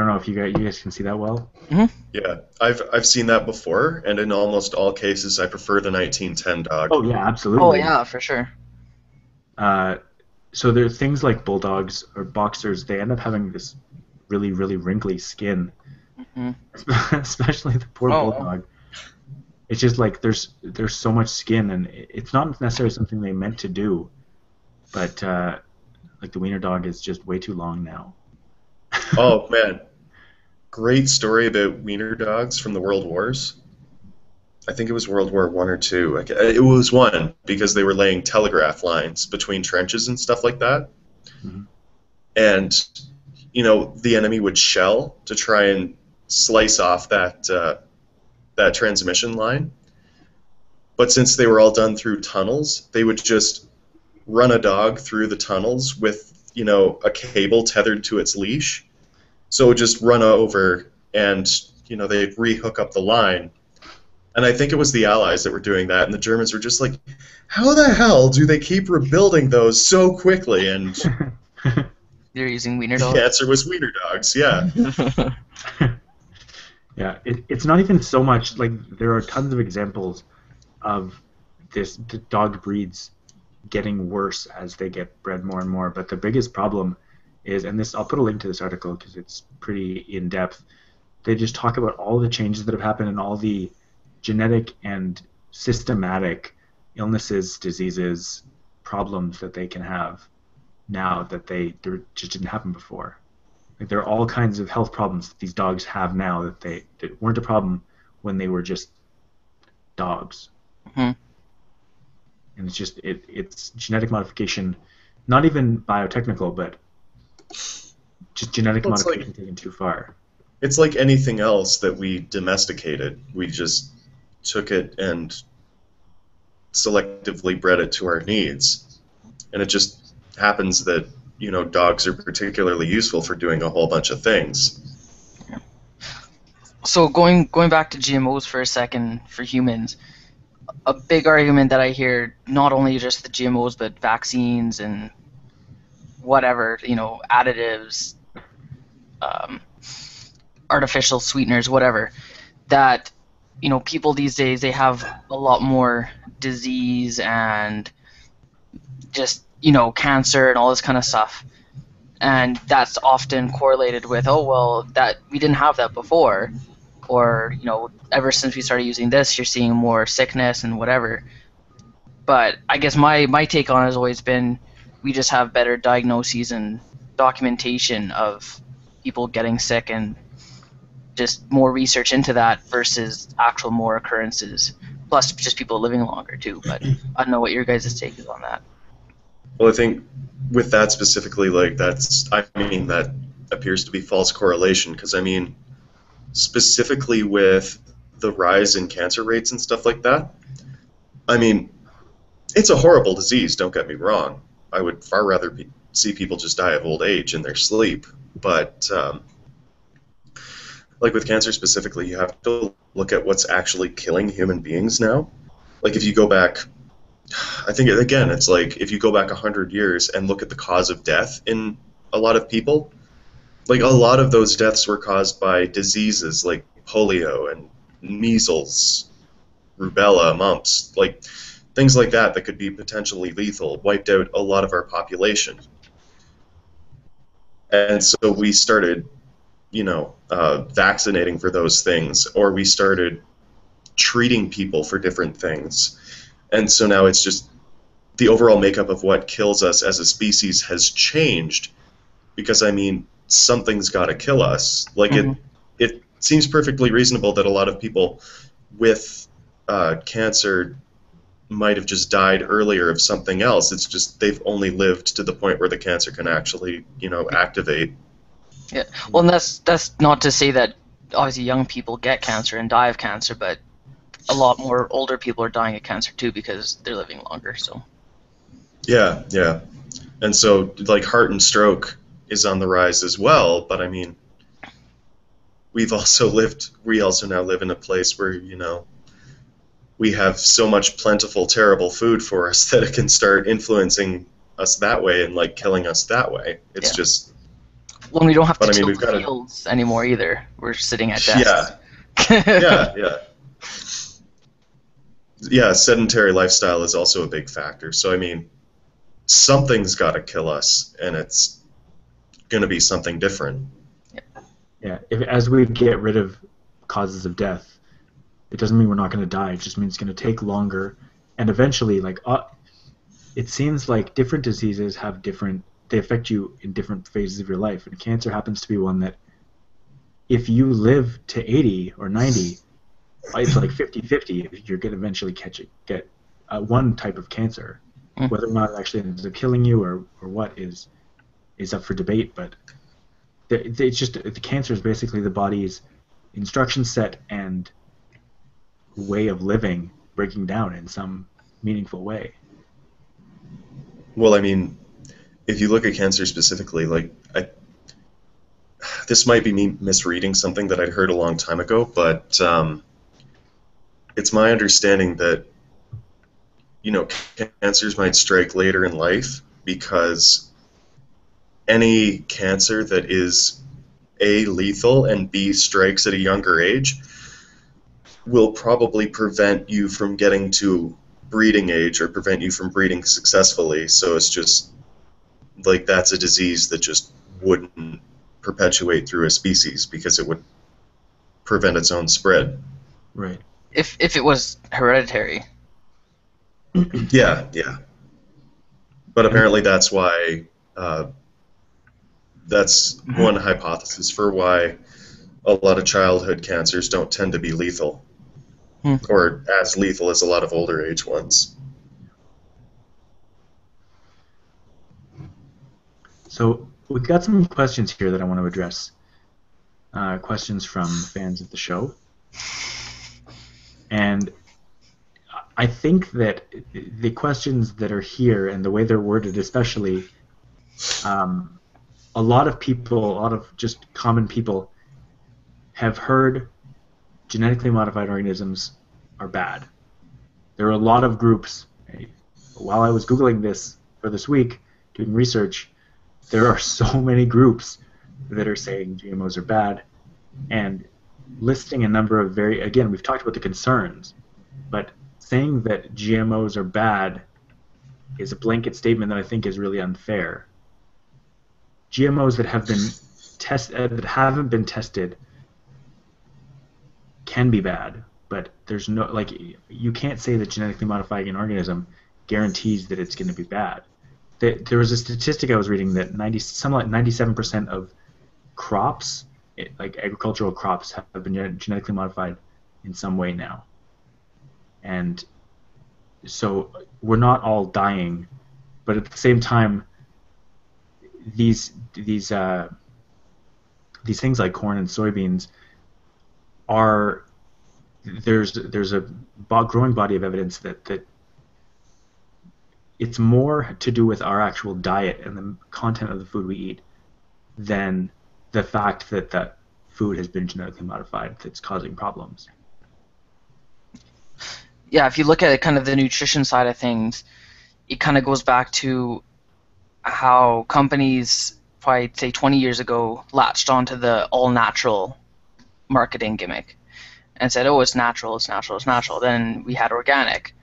I don't know if you guys, you guys can see that well. Yeah, I've I've seen that before, and in almost all cases, I prefer the 1910 dog. Oh yeah, absolutely. Oh yeah, for sure. Uh, so there are things like bulldogs or boxers. They end up having this really, really wrinkly skin, Mhm. especially the poor Oh. bulldog. It's just like there's there's so much skin, and it's not necessarily something they meant to do, but uh, like the wiener dog is just way too long now. Oh man, great story about wiener dogs from the World Wars. I think it was World War One or two. It was one because they were laying telegraph lines between trenches and stuff like that. Mhm. And you know the enemy would shell to try and slice off that uh, that transmission line. But since they were all done through tunnels, they would just run a dog through the tunnels with you know a cable tethered to its leash so it would just run over and you know they'd rehook up the line and i think it was the allies that were doing that and the germans were just like how the hell do they keep rebuilding those so quickly and They're using wiener dogs. the dogs. answer was wiener dogs yeah Yeah, it, it's not even so much like there are tons of examples of this the dog breeds getting worse as they get bred more and more. But the biggest problem is, and this I'll put a link to this article because it's pretty in depth. They just talk about all the changes that have happened and all the genetic and systematic illnesses, diseases, problems that they can have now that they there just didn't happen before. Like there are all kinds of health problems that these dogs have now that they that weren't a problem when they were just dogs. Mhm. And it's just it it's genetic modification, not even biotechnical, but just genetic Well, it's like- modification taken too far. it's like anything else that we domesticated. We just took it and selectively bred it to our needs. And it just happens that you know dogs are particularly useful for doing a whole bunch of things. So going going back to GMOs for a second for humans, a big argument that I hear not only just the GMOs but vaccines and whatever you know additives, um, artificial sweeteners, whatever, that you know people these days they have a lot more disease and just you know cancer and all this kind of stuff. And that's often correlated with oh well that we didn't have that before. Or you know ever since we started using this you're seeing more sickness and whatever. But i guess my my take on it has always been we just have better diagnoses and documentation of people getting sick and just more research into that versus actual more occurrences. Plus just people living longer too but i don't know what your guys' take is on that. Well i think with that specifically like that's i mean that appears to be false correlation because i mean specifically with the rise in cancer rates and stuff like that i mean it's a horrible disease don't get me wrong i would far rather be, see people just die of old age in their sleep but um, like with cancer specifically you have to look at what's actually killing human beings now. Like if you go back I think again, it's like if you go back hundred years and look at the cause of death in a lot of people, like a lot of those deaths were caused by diseases like polio and measles, rubella, mumps, like things like that that could be potentially lethal, wiped out a lot of our population. And so we started, you know, uh, vaccinating for those things, or we started treating people for different things and so now it's just the overall makeup of what kills us as a species has changed because i mean something's got to kill us like Mhm. it it seems perfectly reasonable that a lot of people with uh, cancer might have just died earlier of something else it's just they've only lived to the point where the cancer can actually you know activate Yeah. Well, and that's that's not to say that obviously young people get cancer and die of cancer, but a lot more older people are dying of cancer too because they're living longer. So Yeah, yeah. And so, like, heart and stroke is on the rise as well, but I mean, we've also lived, we also now live in a place where, you know, we have so much plentiful, terrible food for us that it can start influencing us that way and, like, killing us that way. It's Yeah. just, well, we don't have to I mean, till we've the gotta- fields anymore either. We're sitting at desks. yeah, yeah, yeah. Yeah, sedentary lifestyle is also a big factor. So, I mean, something's got to kill us, and it's going to be something different. Yeah, if, as we get rid of causes of death, it doesn't mean we're not going to die. It just means it's going to take longer, and eventually, like, uh, it seems like different diseases have different. They affect you in different phases of your life, and cancer happens to be one that, if you live to 80 or 90, it's like 50-50 you're going to eventually catch it, get uh, one type of cancer. Mm. Whether or not it actually ends up killing you or, or what is is up for debate, but it's just the cancer is basically the body's instruction set and way of living breaking down in some meaningful way. Well, I mean, if you look at cancer specifically, like I, this might be me misreading something that I'd heard a long time ago, but um, it's my understanding that you know cancers might strike later in life because any cancer that is a lethal and b strikes at a younger age will probably prevent you from getting to breeding age or prevent you from breeding successfully. So it's just like that's a disease that just wouldn't perpetuate through a species because it would prevent its own spread. Right. If if it was hereditary. Yeah, yeah. But apparently that's why uh, that's one hypothesis for why a lot of childhood cancers don't tend to be lethal. Hmm. Or as lethal as a lot of older age ones. So we've got some questions here that I want to address. Uh, questions from fans of the show, and I think that the questions that are here and the way they're worded, especially, um, a lot of people, a lot of just common people, have heard genetically modified organisms are bad. There are a lot of groups. While I was googling this for this week, doing research, there are so many groups that are saying GMOs are bad, and listing a number of very again we've talked about the concerns, but saying that GMOs are bad is a blanket statement that I think is really unfair. GMOs that have been test uh, that haven't been tested can be bad, but there's no like you can't say that genetically modifying an organism guarantees that it's going to be bad. There, was a statistic I was reading that 90 something like 97% of crops, like agricultural crops, have been genetically modified in some way now. And so we're not all dying, but at the same time, these these uh, these things like corn and soybeans are there's there's a growing body of evidence that that it's more to do with our actual diet and the content of the food we eat than the fact that that food has been genetically modified that's causing problems. Yeah, if you look at kind of the nutrition side of things, it kind of goes back to how companies, probably say 20 years ago, latched onto the all natural marketing gimmick and said, oh, it's natural, it's natural, it's natural. Then we had organic.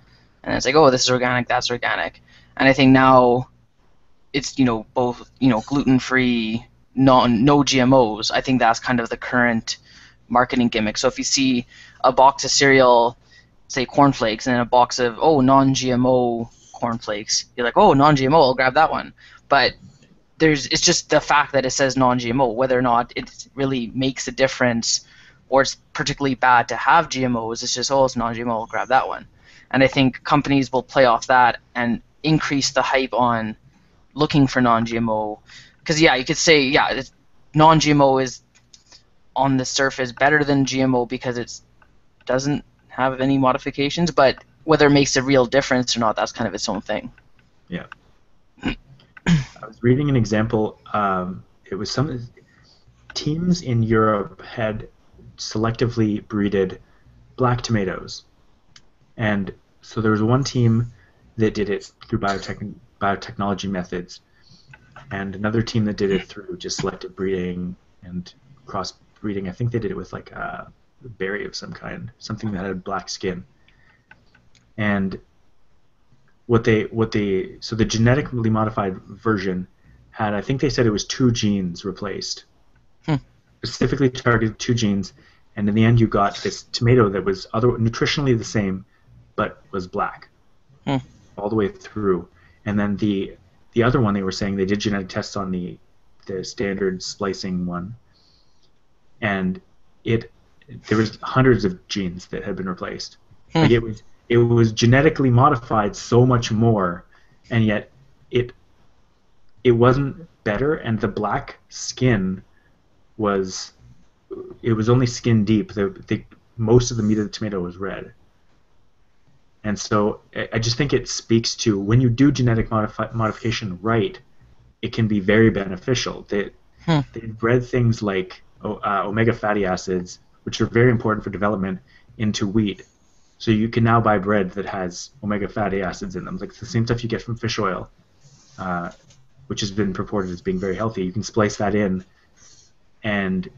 And it's like, oh, this is organic, that's organic. And I think now it's, you know, both, you know, gluten free, non, no GMOs. I think that's kind of the current marketing gimmick. So if you see a box of cereal, say cornflakes, and a box of, oh, non GMO cornflakes, you're like, oh, non GMO, I'll grab that one. But there's it's just the fact that it says non-GMO, whether or not it really makes a difference or it's particularly bad to have GMOs. It's just oh, it's non-GMO, I'll grab that one. And I think companies will play off that and increase the hype on looking for non-GMO. Because yeah, you could say yeah, non-GMO is on the surface better than GMO because it doesn't have any modifications, but whether it makes a real difference or not, that's kind of its own thing. Yeah. I was reading an example. Um, it was some teams in Europe had selectively breeded black tomatoes, and so there was one team that did it through biotech biotechnology methods, and another team that did it through just selective breeding and crossbreeding. I think they did it with like a berry of some kind, something that had black skin, and what they what they so the genetically modified version had I think they said it was two genes replaced, Hmm. Specifically targeted two genes, and in the end you got this tomato that was other nutritionally the same, but was black, Hmm. all the way through. And then the the other one they were saying they did genetic tests on the the standard splicing one, and it there was hundreds of genes that had been replaced. Hmm. Like it was it was genetically modified so much more, and yet it it wasn't better, and the black skin was it was only skin deep. The, the most of the meat of the tomato was red. And so I just think it speaks to when you do genetic modifi- modification right, it can be very beneficial. They, Hmm. they bred things like uh, omega fatty acids, which are very important for development, into wheat. So you can now buy bread that has omega fatty acids in them, like the same stuff you get from fish oil, uh, which has been purported as being very healthy. You can splice that in, and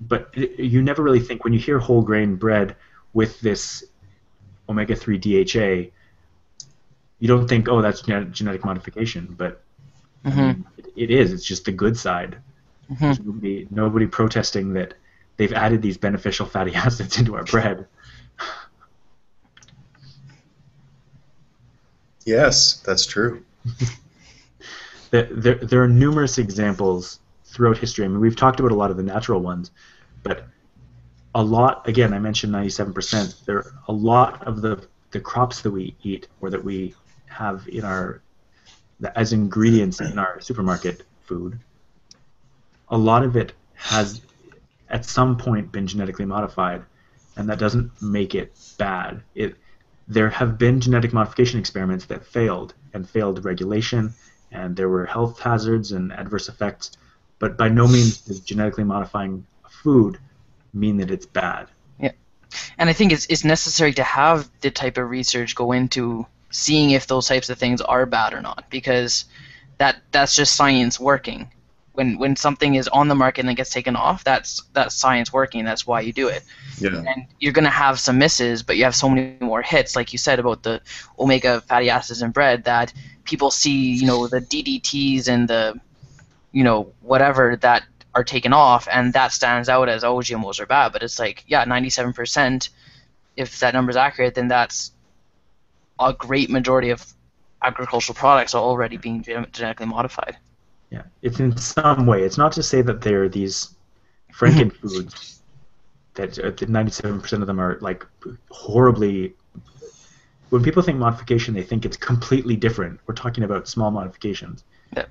but you never really think when you hear whole grain bread with this omega three DHA, you don't think, oh, that's gen- genetic modification, but I hmm mean, it, it is. It's just the good side. hmm There's nobody, nobody protesting that they've added these beneficial fatty acids into our bread. Yes, that's true. There, there, there are numerous examples throughout history. I mean, we've talked about a lot of the natural ones, but a lot, again, I mentioned 97%. There are a lot of the, the crops that we eat or that we have in our, as ingredients in our supermarket food, a lot of it has at some point been genetically modified, and that doesn't make it bad. It, there have been genetic modification experiments that failed and failed regulation, and there were health hazards and adverse effects, but by no means does genetically modifying food mean that it's bad. Yeah, and I think it's it's necessary to have the type of research go into seeing if those types of things are bad or not because that that's just science working. When when something is on the market and then gets taken off, that's that's science working. That's why you do it. Yeah. And you're gonna have some misses, but you have so many more hits, like you said about the omega fatty acids in bread, that people see, you know, the DDTs and the, you know, whatever that are taken off, and that stands out as oh GMOs are bad. But it's like, yeah, 97%. If that number is accurate, then that's a great majority of agricultural products are already being genetically modified. Yeah, it's in some way. It's not to say that there are these frankenfoods that uh, that 97% of them are like horribly. When people think modification, they think it's completely different. We're talking about small modifications. Yeah.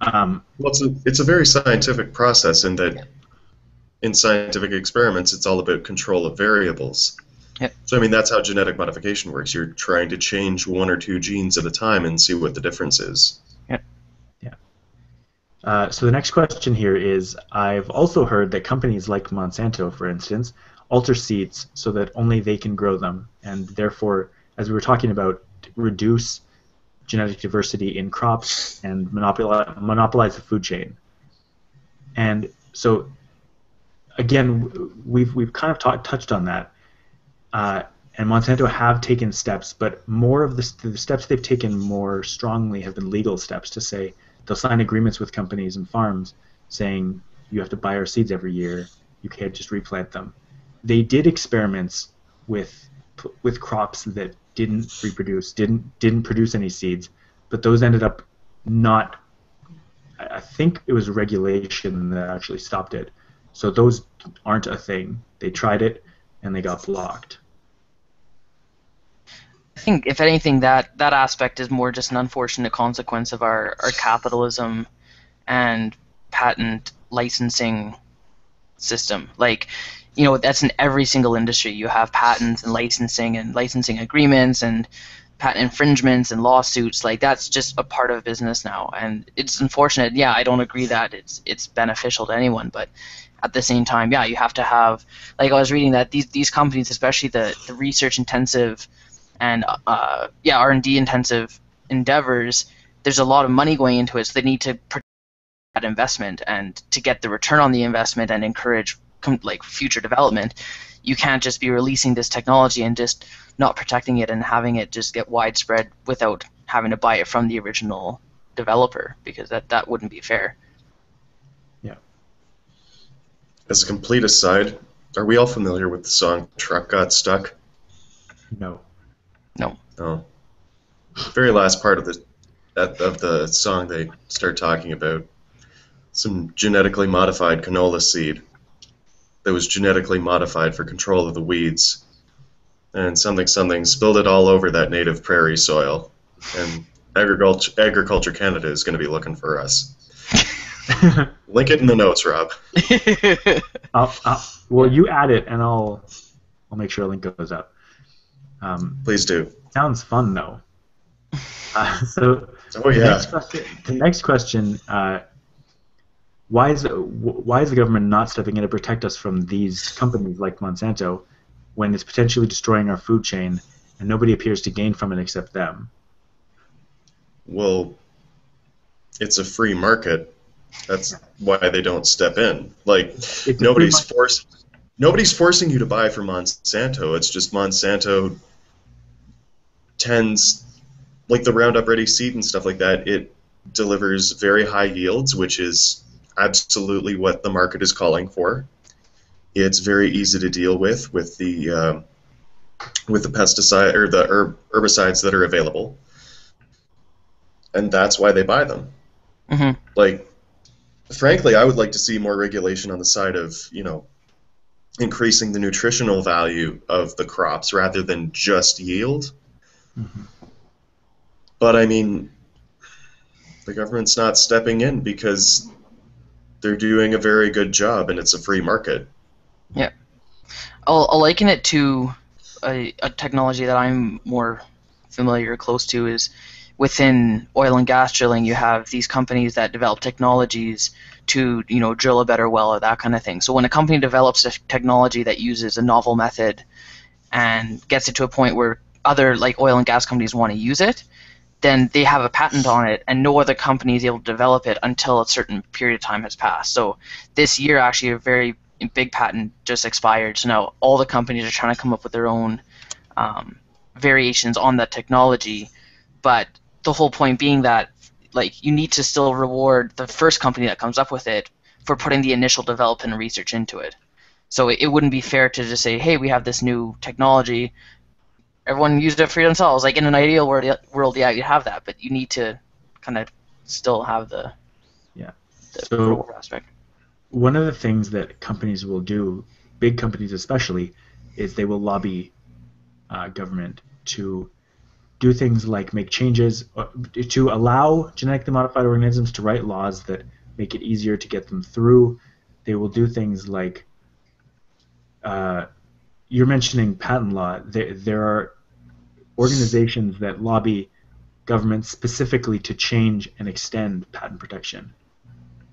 Um, Well, it's a, it's a very scientific process in that Yeah. in scientific experiments, it's all about control of variables. Yeah. So, I mean, that's how genetic modification works. You're trying to change one or two genes at a time and see what the difference is. Uh, so the next question here is I've also heard that companies like Monsanto, for instance, alter seeds so that only they can grow them, and therefore, as we were talking about, reduce genetic diversity in crops and monopolize, monopolize the food chain. And so, again, we've we've kind of ta- touched on that, uh, and Monsanto have taken steps, but more of the, the steps they've taken more strongly have been legal steps to say they'll sign agreements with companies and farms saying you have to buy our seeds every year. You can't just replant them. They did experiments with with crops that didn't reproduce, didn't didn't produce any seeds, but those ended up not. I think it was regulation that actually stopped it. So those aren't a thing. They tried it and they got blocked. I think, if anything, that that aspect is more just an unfortunate consequence of our, our capitalism and patent licensing system. Like, you know, that's in every single industry. You have patents and licensing and licensing agreements and patent infringements and lawsuits. Like, that's just a part of business now, and it's unfortunate. Yeah, I don't agree that it's it's beneficial to anyone, but at the same time, yeah, you have to have. Like, I was reading that these these companies, especially the the research intensive and uh, yeah, R and D intensive endeavors, there's a lot of money going into it, so they need to protect that investment and to get the return on the investment and encourage like future development. you can't just be releasing this technology and just not protecting it and having it just get widespread without having to buy it from the original developer because that that wouldn't be fair. Yeah. As a complete aside, are we all familiar with the song "Truck Got Stuck"? No. Oh, very last part of the that, of the song, they start talking about some genetically modified canola seed that was genetically modified for control of the weeds, and something something spilled it all over that native prairie soil, and agriculture agriculture Canada is going to be looking for us. Link it in the notes, Rob. I'll, I'll, well, you add it, and I'll I'll make sure a link goes up. Um, Please do. sounds fun though. Uh, so Oh the yeah. next question, the next question uh, why is why is the government not stepping in to protect us from these companies like Monsanto when it's potentially destroying our food chain and nobody appears to gain from it except them? Well, it's a free market. That's why they don't step in. Like It's nobody's free force nobody's forcing you to buy from Monsanto. It's just Monsanto tends like the Roundup Ready seed and stuff like that. It delivers very high yields, which is absolutely what the market is calling for. It's very easy to deal with with the um with the pesticide or the herb, herbicides that are available, and that's why they buy them. hmm Like, frankly, I would like to see more regulation on the side of you know increasing the nutritional value of the crops rather than just yield. Mhm. But I mean, the government's not stepping in because they're doing a very good job and it's a free market. I'll, I'll liken it to a, a technology that I'm more familiar close to is within oil and gas drilling you have these companies that develop technologies to you know drill a better well or that kind of thing so when a company develops a technology that uses a novel method and gets it to a point where other like oil and gas companies want to use it then they have a patent on it and no other company is able to develop it until a certain period of time has passed. So this year actually a very big patent just expired. So now all the companies are trying to come up with their own um, variations on that technology. But the whole point being that like you need to still reward the first company that comes up with it for putting the initial development and research into it. So it, it wouldn't be fair to just say hey we have this new technology everyone used it for themselves like in an ideal world, world yeah you'd have that but you need to kind of still have the Yeah. the So- reward aspect One of the things that companies will do, big companies especially, is they will lobby uh, government to do things like make changes uh, to allow genetically modified organisms to write laws that make it easier to get them through. They will do things like uh, you're mentioning patent law. There, there are organizations that lobby governments specifically to change and extend patent protection.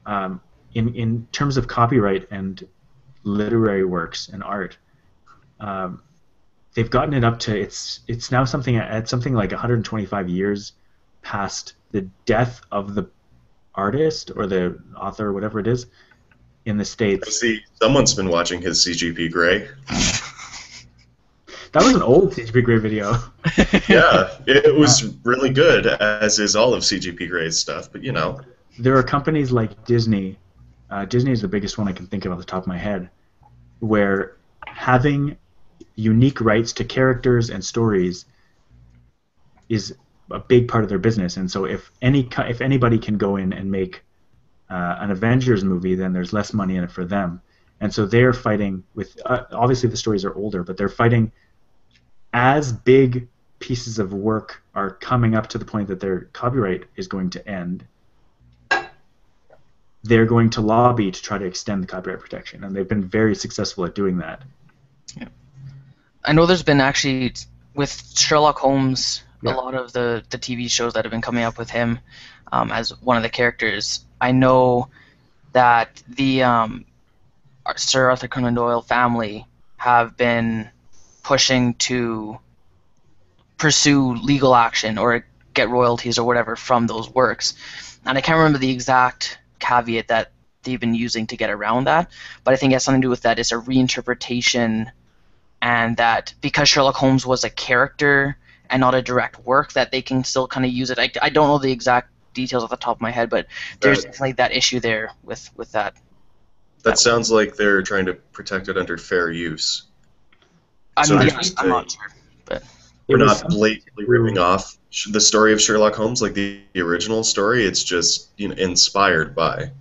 Um, in in terms of copyright and literary works and art, um, they've gotten it up to it's it's now something at something like 125 years past the death of the artist or the author or whatever it is in the I states. see someone's been watching his CGP Grey. That was an old CGP Grey video. Yeah, it was really good, as is all of CGP Grey's stuff. But you know, there are companies like Disney. Uh, Disney is the biggest one I can think of off the top of my head, where having unique rights to characters and stories is a big part of their business. And so, if any if anybody can go in and make uh, an Avengers movie, then there's less money in it for them. And so they're fighting with. Uh, obviously, the stories are older, but they're fighting as big pieces of work are coming up to the point that their copyright is going to end they're going to lobby to try to extend the copyright protection, and they've been very successful at doing that. Yeah. I know there's been actually with Sherlock Holmes, Yeah. a lot of the the TV shows that have been coming up with him um, as one of the characters. I know that the um, Sir Arthur Conan Doyle family have been pushing to pursue legal action or get royalties or whatever from those works. And I can't remember the exact caveat that they've been using to get around that, but I think it has something to do with that. It's a reinterpretation and that because Sherlock Holmes was a character and not a direct work, that they can still kind of use it. I, I don't know the exact details off the top of my head, but there's Right. definitely that issue there with with that. That sounds like they're trying to protect it under fair use. I'm, So yeah, I'm not a- sure. We're not blatantly ripping off the story of Sherlock Holmes like the, the original story. It's just you know inspired by,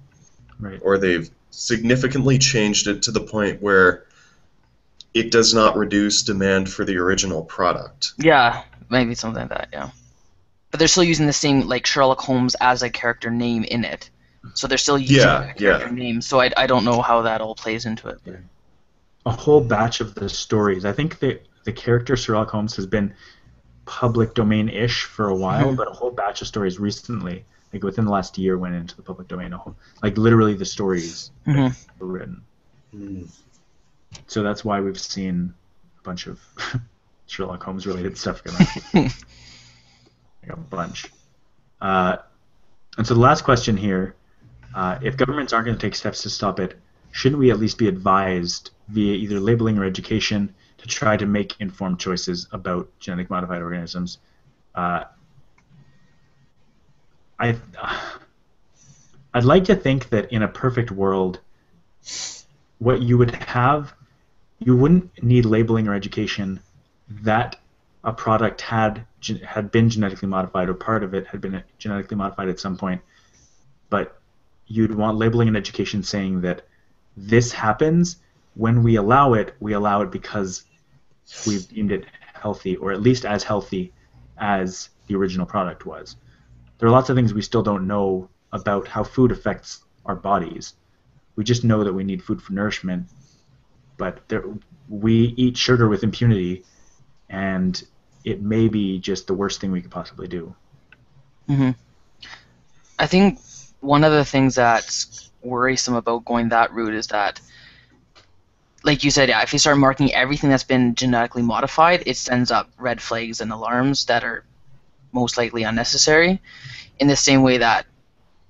Right. or they've significantly changed it to the point where it does not reduce demand for the original product. Yeah, maybe something like that. Yeah, but they're still using the same like Sherlock Holmes as a character name in it, so they're still using Yeah, that character yeah. name. So I, I don't know how that all plays into it. But. A whole batch of the stories. I think the the character Sherlock Holmes has been public domain-ish for a while, Mhm. but a whole batch of stories recently, like within the last year, went into the public domain. Whole, like literally the stories Mhm. were written. So that's why we've seen a bunch of Sherlock Holmes related stuff going on. like a bunch. Uh, and so the last question here: uh, If governments aren't going to take steps to stop it, shouldn't we at least be advised via either labeling or education to try to make informed choices about genetic modified organisms? Uh, I, I'd like to think that in a perfect world, what you would have, you wouldn't need labeling or education that a product had had been genetically modified or part of it had been genetically modified at some point, but you'd want labeling and education saying that this happens when we allow it. We allow it because we've deemed it healthy, or at least as healthy as the original product was. There are lots of things we still don't know about how food affects our bodies. We just know that we need food for nourishment, but there, we eat sugar with impunity, and it may be just the worst thing we could possibly do. hmm I think one of the things that's worrisome about going that route is that, like you said, yeah, if you start marking everything that's been genetically modified, it sends up red flags and alarms that are most likely unnecessary. In the same way that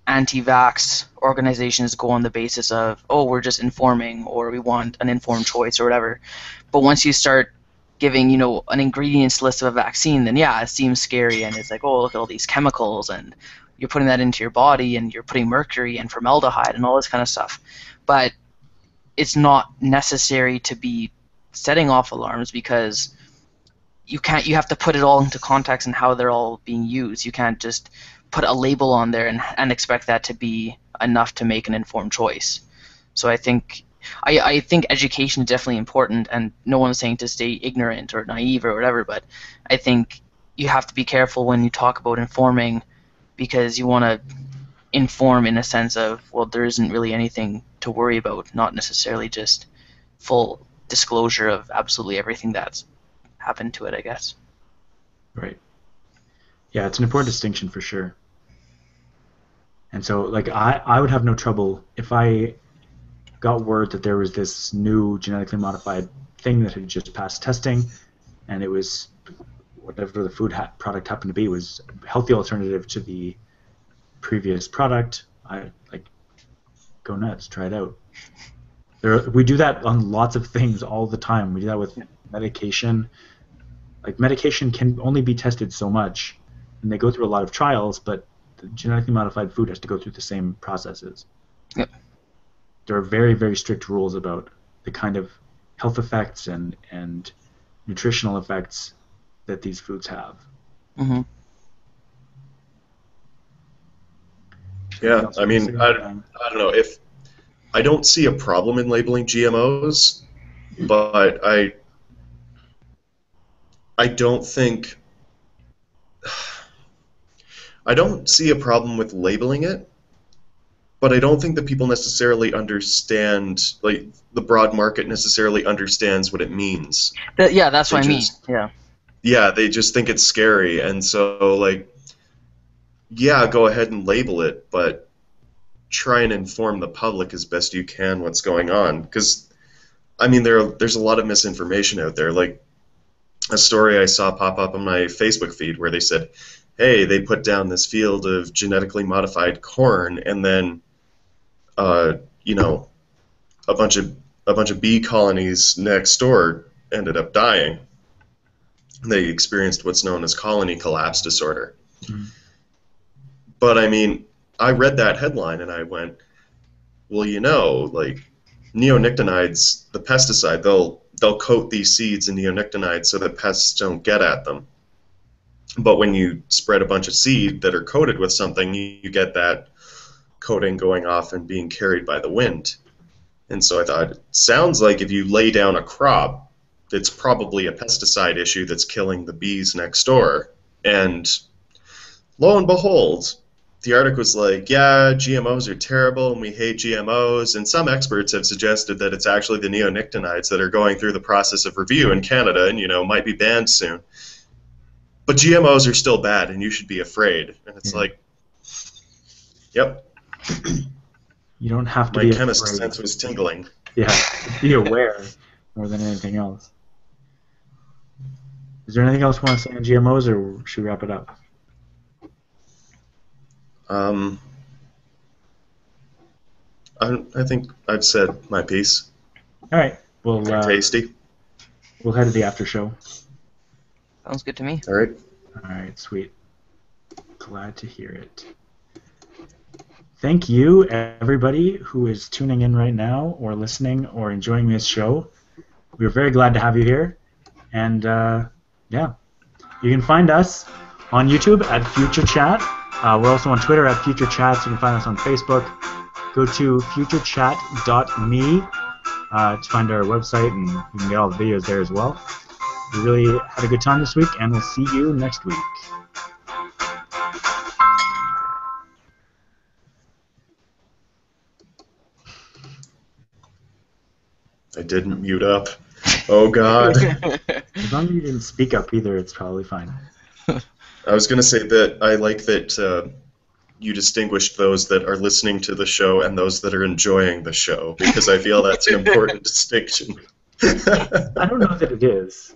anti-vax organizations go on the basis of, oh, we're just informing, or we want an informed choice, or whatever. But once you start giving, you know, an ingredients list of a vaccine, then yeah, it seems scary, and it's like, oh, look at all these chemicals, and you're putting that into your body, and you're putting mercury and formaldehyde and all this kind of stuff. But it's not necessary to be setting off alarms because you can't. You have to put it all into context and how they're all being used. You can't just put a label on there and, and expect that to be enough to make an informed choice. So I think I, I think education is definitely important, and no one's saying to stay ignorant or naive or whatever, but I think you have to be careful when you talk about informing because you want to inform in a sense of, well, there isn't really anything to worry about, not necessarily just full disclosure of absolutely everything that's happened to it, I guess. Right. Yeah, it's an important distinction for sure. And so, like, I, I would have no trouble if I got word that there was this new genetically modified thing that had just passed testing, and it was whatever the food ha- product happened to be was a healthy alternative to the previous product. I like go nuts, try it out. There, we do that on lots of things all the time. We do that with medication. Like medication can only be tested so much, and they go through a lot of trials, but the genetically modified food has to go through the same processes. Yep. There are very, very strict rules about the kind of health effects and, and nutritional effects that these foods have. hmm Yeah, I mean, I, I don't know if I don't see a problem in labeling GMOs, but I I don't think I don't see a problem with labeling it, but I don't think that people necessarily understand like the broad market necessarily understands what it means. Th- yeah, that's They what I mean. Yeah. Yeah, they just think it's scary and so like yeah, go ahead and label it, but try and inform the public as best you can what's going on because I mean there there's a lot of misinformation out there like a story I saw pop up on my Facebook feed where they said, "Hey, they put down this field of genetically modified corn and then uh, you know, a bunch of a bunch of bee colonies next door ended up dying. They experienced what's known as colony collapse disorder. Mhm. But I mean, I read that headline and I went, well, you know, like neonicotinoids, the pesticide, they'll they'll coat these seeds in neonicotinoids so that pests don't get at them. But when you spread a bunch of seed that are coated with something, you, you get that coating going off and being carried by the wind. And so I thought, it sounds like if you lay down a crop, it's probably a pesticide issue that's killing the bees next door. And lo and behold, the article was like, yeah, GMOs are terrible and we hate GMOs. And some experts have suggested that it's actually the neonicotinoids that are going through the process of review in Canada and, you know, might be banned soon. But GMOs are still bad and you should be afraid. And it's Yeah. like, yep, You don't have to my be chemist afraid. sense was tingling. Yeah, be aware more than anything else. Is there anything else you want to say on GMOs, or should we wrap it up? Um, I, I think I've said my piece. All right, we'll uh, Tasty. we'll head to the after show. Sounds good to me. All right. All right, sweet. Glad to hear it. Thank you, everybody who is tuning in right now, or listening, or enjoying this show. We're very glad to have you here, and uh, yeah, you can find us on YouTube at Future Chat. Uh, we're also on Twitter at Future Chats. You can find us on Facebook. Go to futurechat.me uh, to find our website, and you can get all the videos there as well. We really had a good time this week, and we'll see you next week. I didn't mute up. Oh God. As long as you didn't speak up either, it's probably fine. I was gonna say that I like that uh, you distinguished those that are listening to the show and those that are enjoying the show because I feel that's an important distinction. I don't know that it is.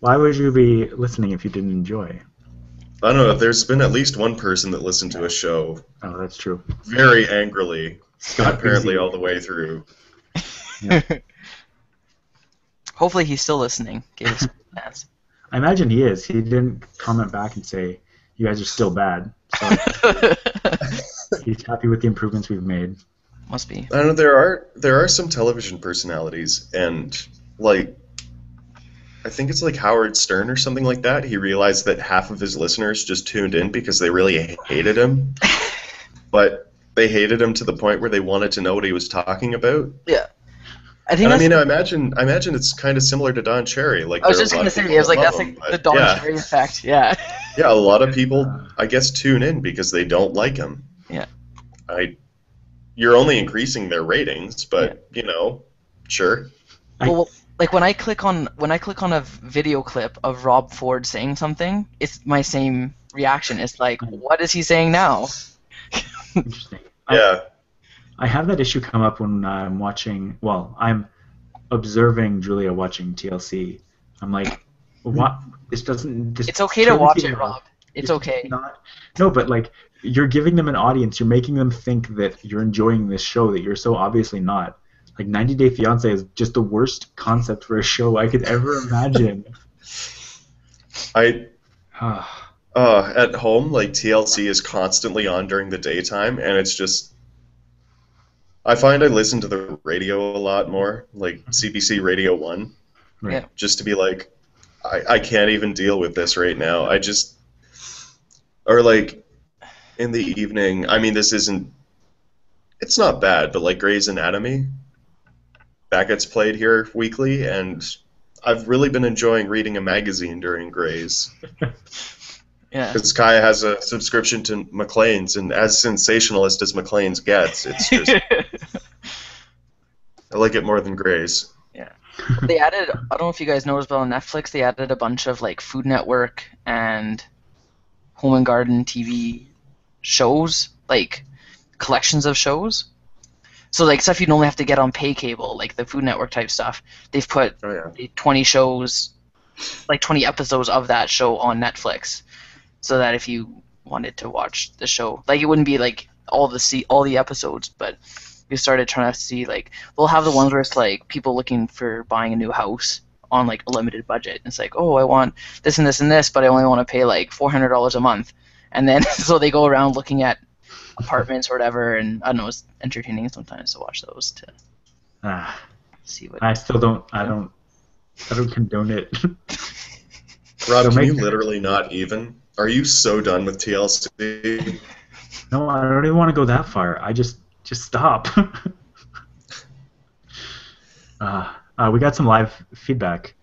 Why would you be listening if you didn't enjoy? I don't know. There's been at least one person that listened to a show Oh, that's true. very angrily, Scott apparently Busy. all the way through. Hopefully he's still listening. Give us a chance. I imagine he is. He didn't comment back and say, "You guys are still bad." So he's happy with the improvements we've made. Must be. I don't know. There are there are some television personalities, and like, I think it's like Howard Stern or something like that. He realized that half of his listeners just tuned in because they really hated him, but they hated him to the point where they wanted to know what he was talking about. I think I mean, I imagine I imagine it's kind of similar to Don Cherry. Like, I was just gonna say, it was like that's him, like the Don yeah, Cherry effect. Yeah. yeah, a lot of people, I guess, tune in because they don't like him. Yeah. I, you're only increasing their ratings, but you know, sure. Well, like when I click on when I click on a video clip of Rob Ford saying something, it's my same reaction. It's like, hmm. what is he saying now? Interesting. Yeah. I have that issue come up when I'm watching. Well, I'm observing Julia watching TLC. I'm like, what? This doesn't. This It's okay to watch it. Rob. It's okay. Not, no, but like you're giving them an audience. You're making them think that you're enjoying this show that you're so obviously not. Like 90 Day Fiance is just the worst concept for a show I could ever imagine. I Ah, uh, at home like TLC is constantly on during the daytime, and it's just. I find I listen to the radio a lot more, like mm-hmm. CBC Radio One. Yeah. just to be like, I, I can't even deal with this right now. I just, or like, in the evening. I mean, this isn't. It's not bad, but like Grey's Anatomy, that gets played here weekly, and I've really been enjoying reading a magazine during Grey's Yeah. because Kaya has a subscription to Maclean's, and as sensationalist as Maclean's gets, it's just I like it more than Grey's. Yeah. they added I don't know if you guys noticed but on Netflix they added a bunch of like Food Network and Home and Garden TV shows, like collections of shows. So like stuff you normally have to get on pay cable, like the Food Network type stuff. They've put Oh yeah. 20 shows, like 20 episodes of that show on Netflix, so that if you wanted to watch the show, like it wouldn't be like all the see all the episodes, but we started trying to see like we'll have the ones where it's like people looking for buying a new house on like a limited budget. It's like, oh, I want this and this and this, but I only want to pay like four hundred dollars a month. And then so they go around looking at apartments or whatever, and I don't know, it's entertaining sometimes to watch those to Ah, see what. I still don't. I don't. I don't condone it. Rob, So can you literally not even? Are you so done with TLC? no, I don't even want to go that far. I just just stop. uh, uh, we got some live feedback.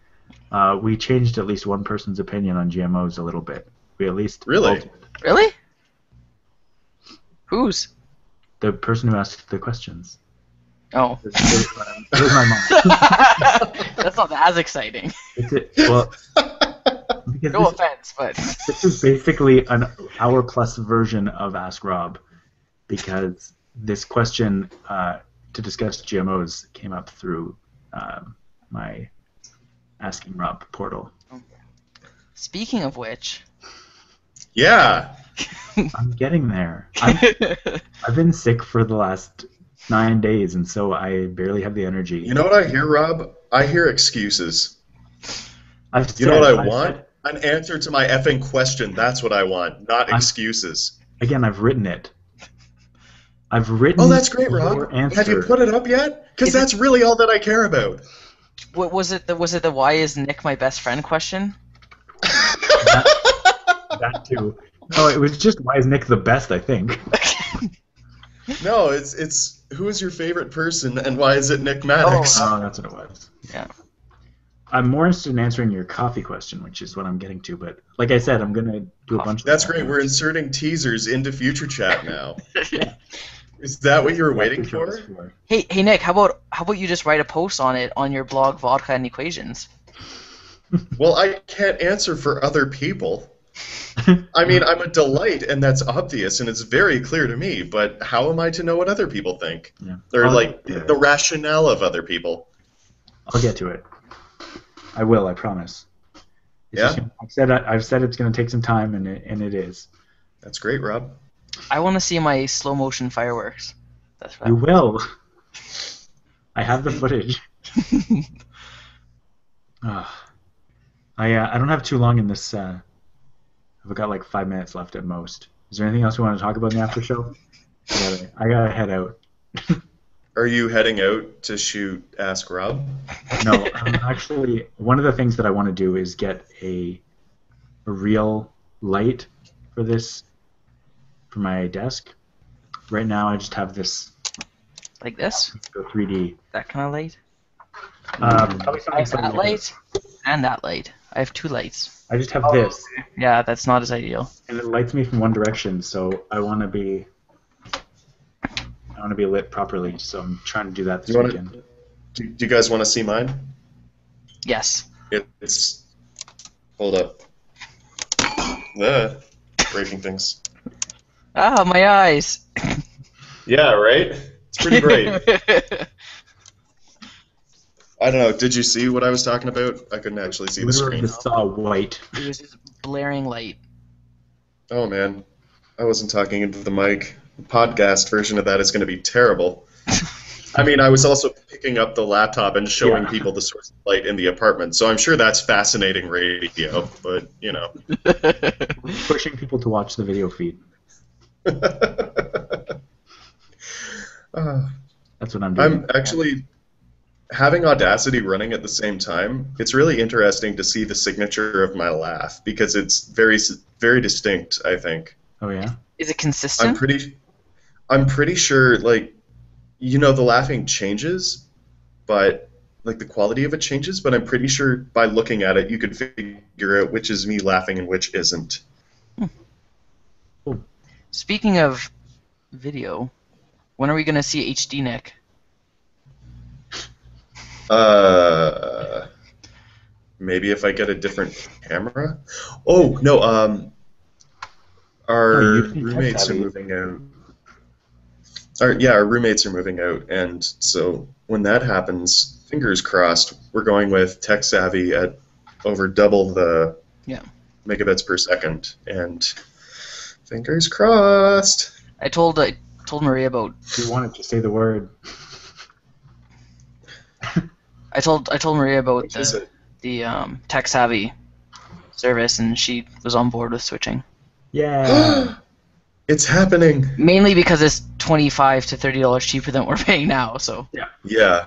Uh, we changed at least one person's opinion on GMOs a little bit. We at least Really? altered Really? Whose? the person who asked the questions. Oh, It was, it was, it was my mom. that's not as exciting. It's it, well, because No this, offense, but this is basically an hour plus version of Ask Rob, because this question uh, to discuss GMOs came up through um, my Asking Rob portal. speaking of which, yeah. I'm getting there. I'm, I've been sick for the last nine days, and so I barely have the energy. You know what I hear, Rob? I hear excuses. I've You know what said- I I've want? said- An answer to my effing question. That's what I want, not I'm- excuses. again, I've written it. I've oh, written. Oh, that's great, your Rob. Answer. Have you put it up yet? Because Is it- that's really all that I care about. what was it? The, was it the "Why is Nick my best friend?" question? that too? Oh, it was just why is Nick the best? I think. No, it's it's who is your favorite person and why is it Nick Maddox? Oh, oh, that's what it was. Yeah. I'm more interested in answering your coffee question, which is what I'm getting to. But like I said, I'm gonna do a bunch. of That's that. great. We're inserting teasers into future chat now. Yeah. Is that what you were waiting what for? Hey, hey, Nick, how about how about you just write a post on it on your blog, Vodka and Equations? Well, I can't answer for other people. I mean, I'm a delight, and that's obvious, and it's very clear to me. But how am I to know what other people think, Yeah. or I'll like get to it. the rationale of other people? I'll get to it. I will. I promise. It's Yeah? just I've said I- I've said it's going to take some time, and it, and it is. That's great, Rob. I want to see my slow motion fireworks. That's what You will. I have the footage. Ah. I uh, I don't have too long in this. Uh, I've got like five minutes left at most. Is there anything else we want to talk about in the after show? I gotta, I gotta head out. Are you heading out to shoot Ask Rob? No, um, actually, one of the things that I want to do is get a, a real light for this, for my desk. Right now, I just have this like this, go 3D. that kind of light, probably I something have that light, and that light. I have two lights. I just have this, Yeah, that's not as ideal. and it lights me from one direction. So I want to be, I want to be lit properly. So I'm trying to do that this You wanna- weekend. Do, do you guys want to see mine? Yes. It, it's hold up. Uh, breaking things. Ah, my eyes. Yeah, right. It's pretty great. I don't know. Did you see what I was talking about? I couldn't actually see the Literally screen. just saw white. it was just blaring light. Oh man, I wasn't talking into the mic. The podcast version of that is going to be terrible. I mean, I was also picking up the laptop and showing Yeah. people the source of light in the apartment, so I'm sure that's fascinating radio. But you know, pushing people to watch the video feed. Uh, That's what I'm doing. I'm actually having Audacity running at the same time. It's really interesting to see the signature of my laugh because it's very, very distinct. I think. Oh yeah. Is it consistent? I'm consistent? pretty I'm pretty sure like you know the laughing changes, but like the quality of it changes, but I'm pretty sure by looking at it you could figure out which is me laughing and which isn't. Speaking of video, when are we gonna see HD Nick? Uh maybe if I get a different camera. Oh, no, um our Oh, roommates are moving out. Our, yeah, our roommates are moving out, and so when that happens, fingers crossed, we're going with TekSavvy at over double the Yeah. megabits per second, and fingers crossed. I told I told Maria about If you wanted to say the word. I told I told Maria about Which the the um, TekSavvy service, and she was on board with switching. Yeah. it's happening. Mainly because it's twenty-five to thirty dollars cheaper than we're paying now. So Yeah. yeah,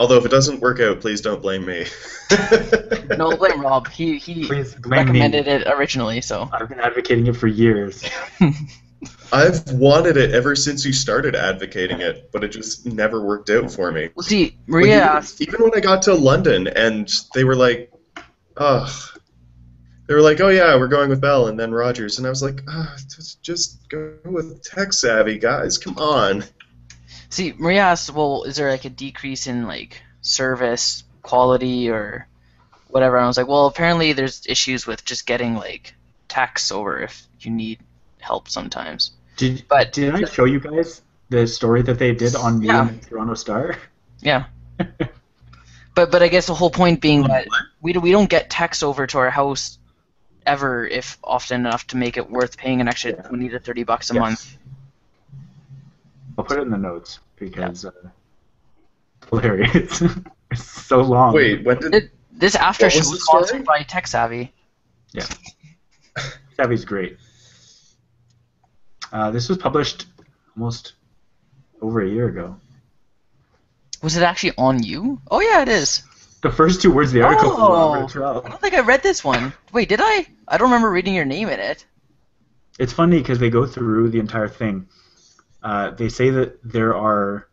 Although if it doesn't work out, please don't blame me. no blame Rob. He he Please blame me. recommended it originally. So I've been advocating it for years. I've wanted it ever since you started advocating it, but it just never worked out for me. well, see, Like, Maria even, asked. even when I got to London and they were like, ugh. They were like, oh yeah, we're going with Bell and then Rogers. And I was like, ah, just, just go with TekSavvy, guys. Come on. See, Maria asked, well, is there like a decrease in like service quality or whatever? And I was like, well, apparently there's issues with just getting like text over if you need help sometimes. Did But did I show you guys the story that they did on me Yeah. and the Toronto Star? yeah, but but I guess the whole point being that we do, we don't get text over to our house ever if often enough to make it worth paying an extra Yeah. twenty to thirty bucks a Yes. month. I'll put it in the notes because uh, it's hilarious. it's so long. Wait, when did. It- This after show was was sponsored by TekSavvy. Yeah, Savvy's great. Uh, this was published almost over a year ago. Was it actually on you? Oh yeah, it is. The first two words of the article Oh. were Robert I don't think I read this one. Wait, did I? I don't remember reading your name in it. It's funny because they go through the entire thing. Uh, they say that there are,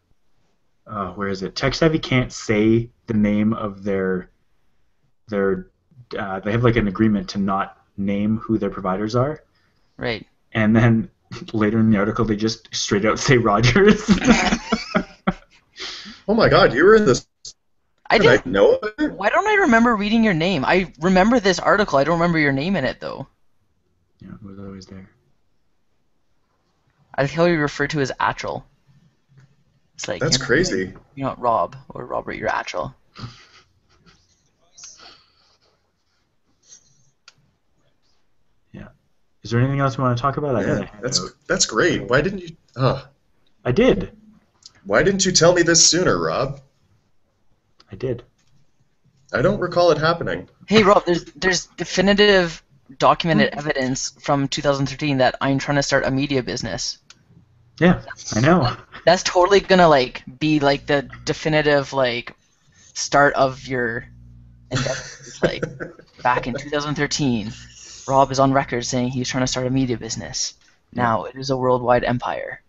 uh, where is it? TekSavvy can't say the name of their, their, uh, they have like an agreement to not name who their providers are, Right. and then later in the article they just straight out say Rogers. Oh my god, you were in this. I Did I did. know it? Why don't I remember reading your name? I remember this article. I don't remember your name in it though. yeah, it was always there. I like how you refer to as Attrell. It's like That's you're not- crazy. You're not Rob or Robert. You're Attrell. Yeah. Is there anything else you want to talk about? I got a Yeah, handout. that's that's great. Why didn't you? Uh, I did. why didn't you tell me this sooner, Rob? I did. I don't recall it happening. Hey Rob, there's there's definitive documented evidence from 2013 that I'm trying to start a media business. Yeah, I know. That's totally gonna like be like the definitive like start of your endeavor. Like back in 2013, Rob is on record saying he's trying to start a media business. Now it is a worldwide empire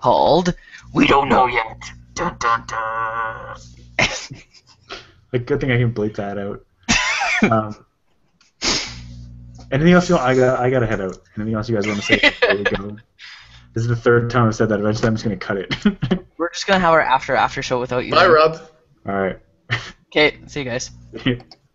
called We Don't Know Yet. Dun, dun, dun. Like, good thing I can bleep that out. um, anything else you want? I got. I got to head out. Anything else you guys want to say before we go? This is the third time I've said that. Eventually, I'm just gonna cut it. We're just gonna have our after after show without you. Bye, Rob. All right. Okay, see you guys.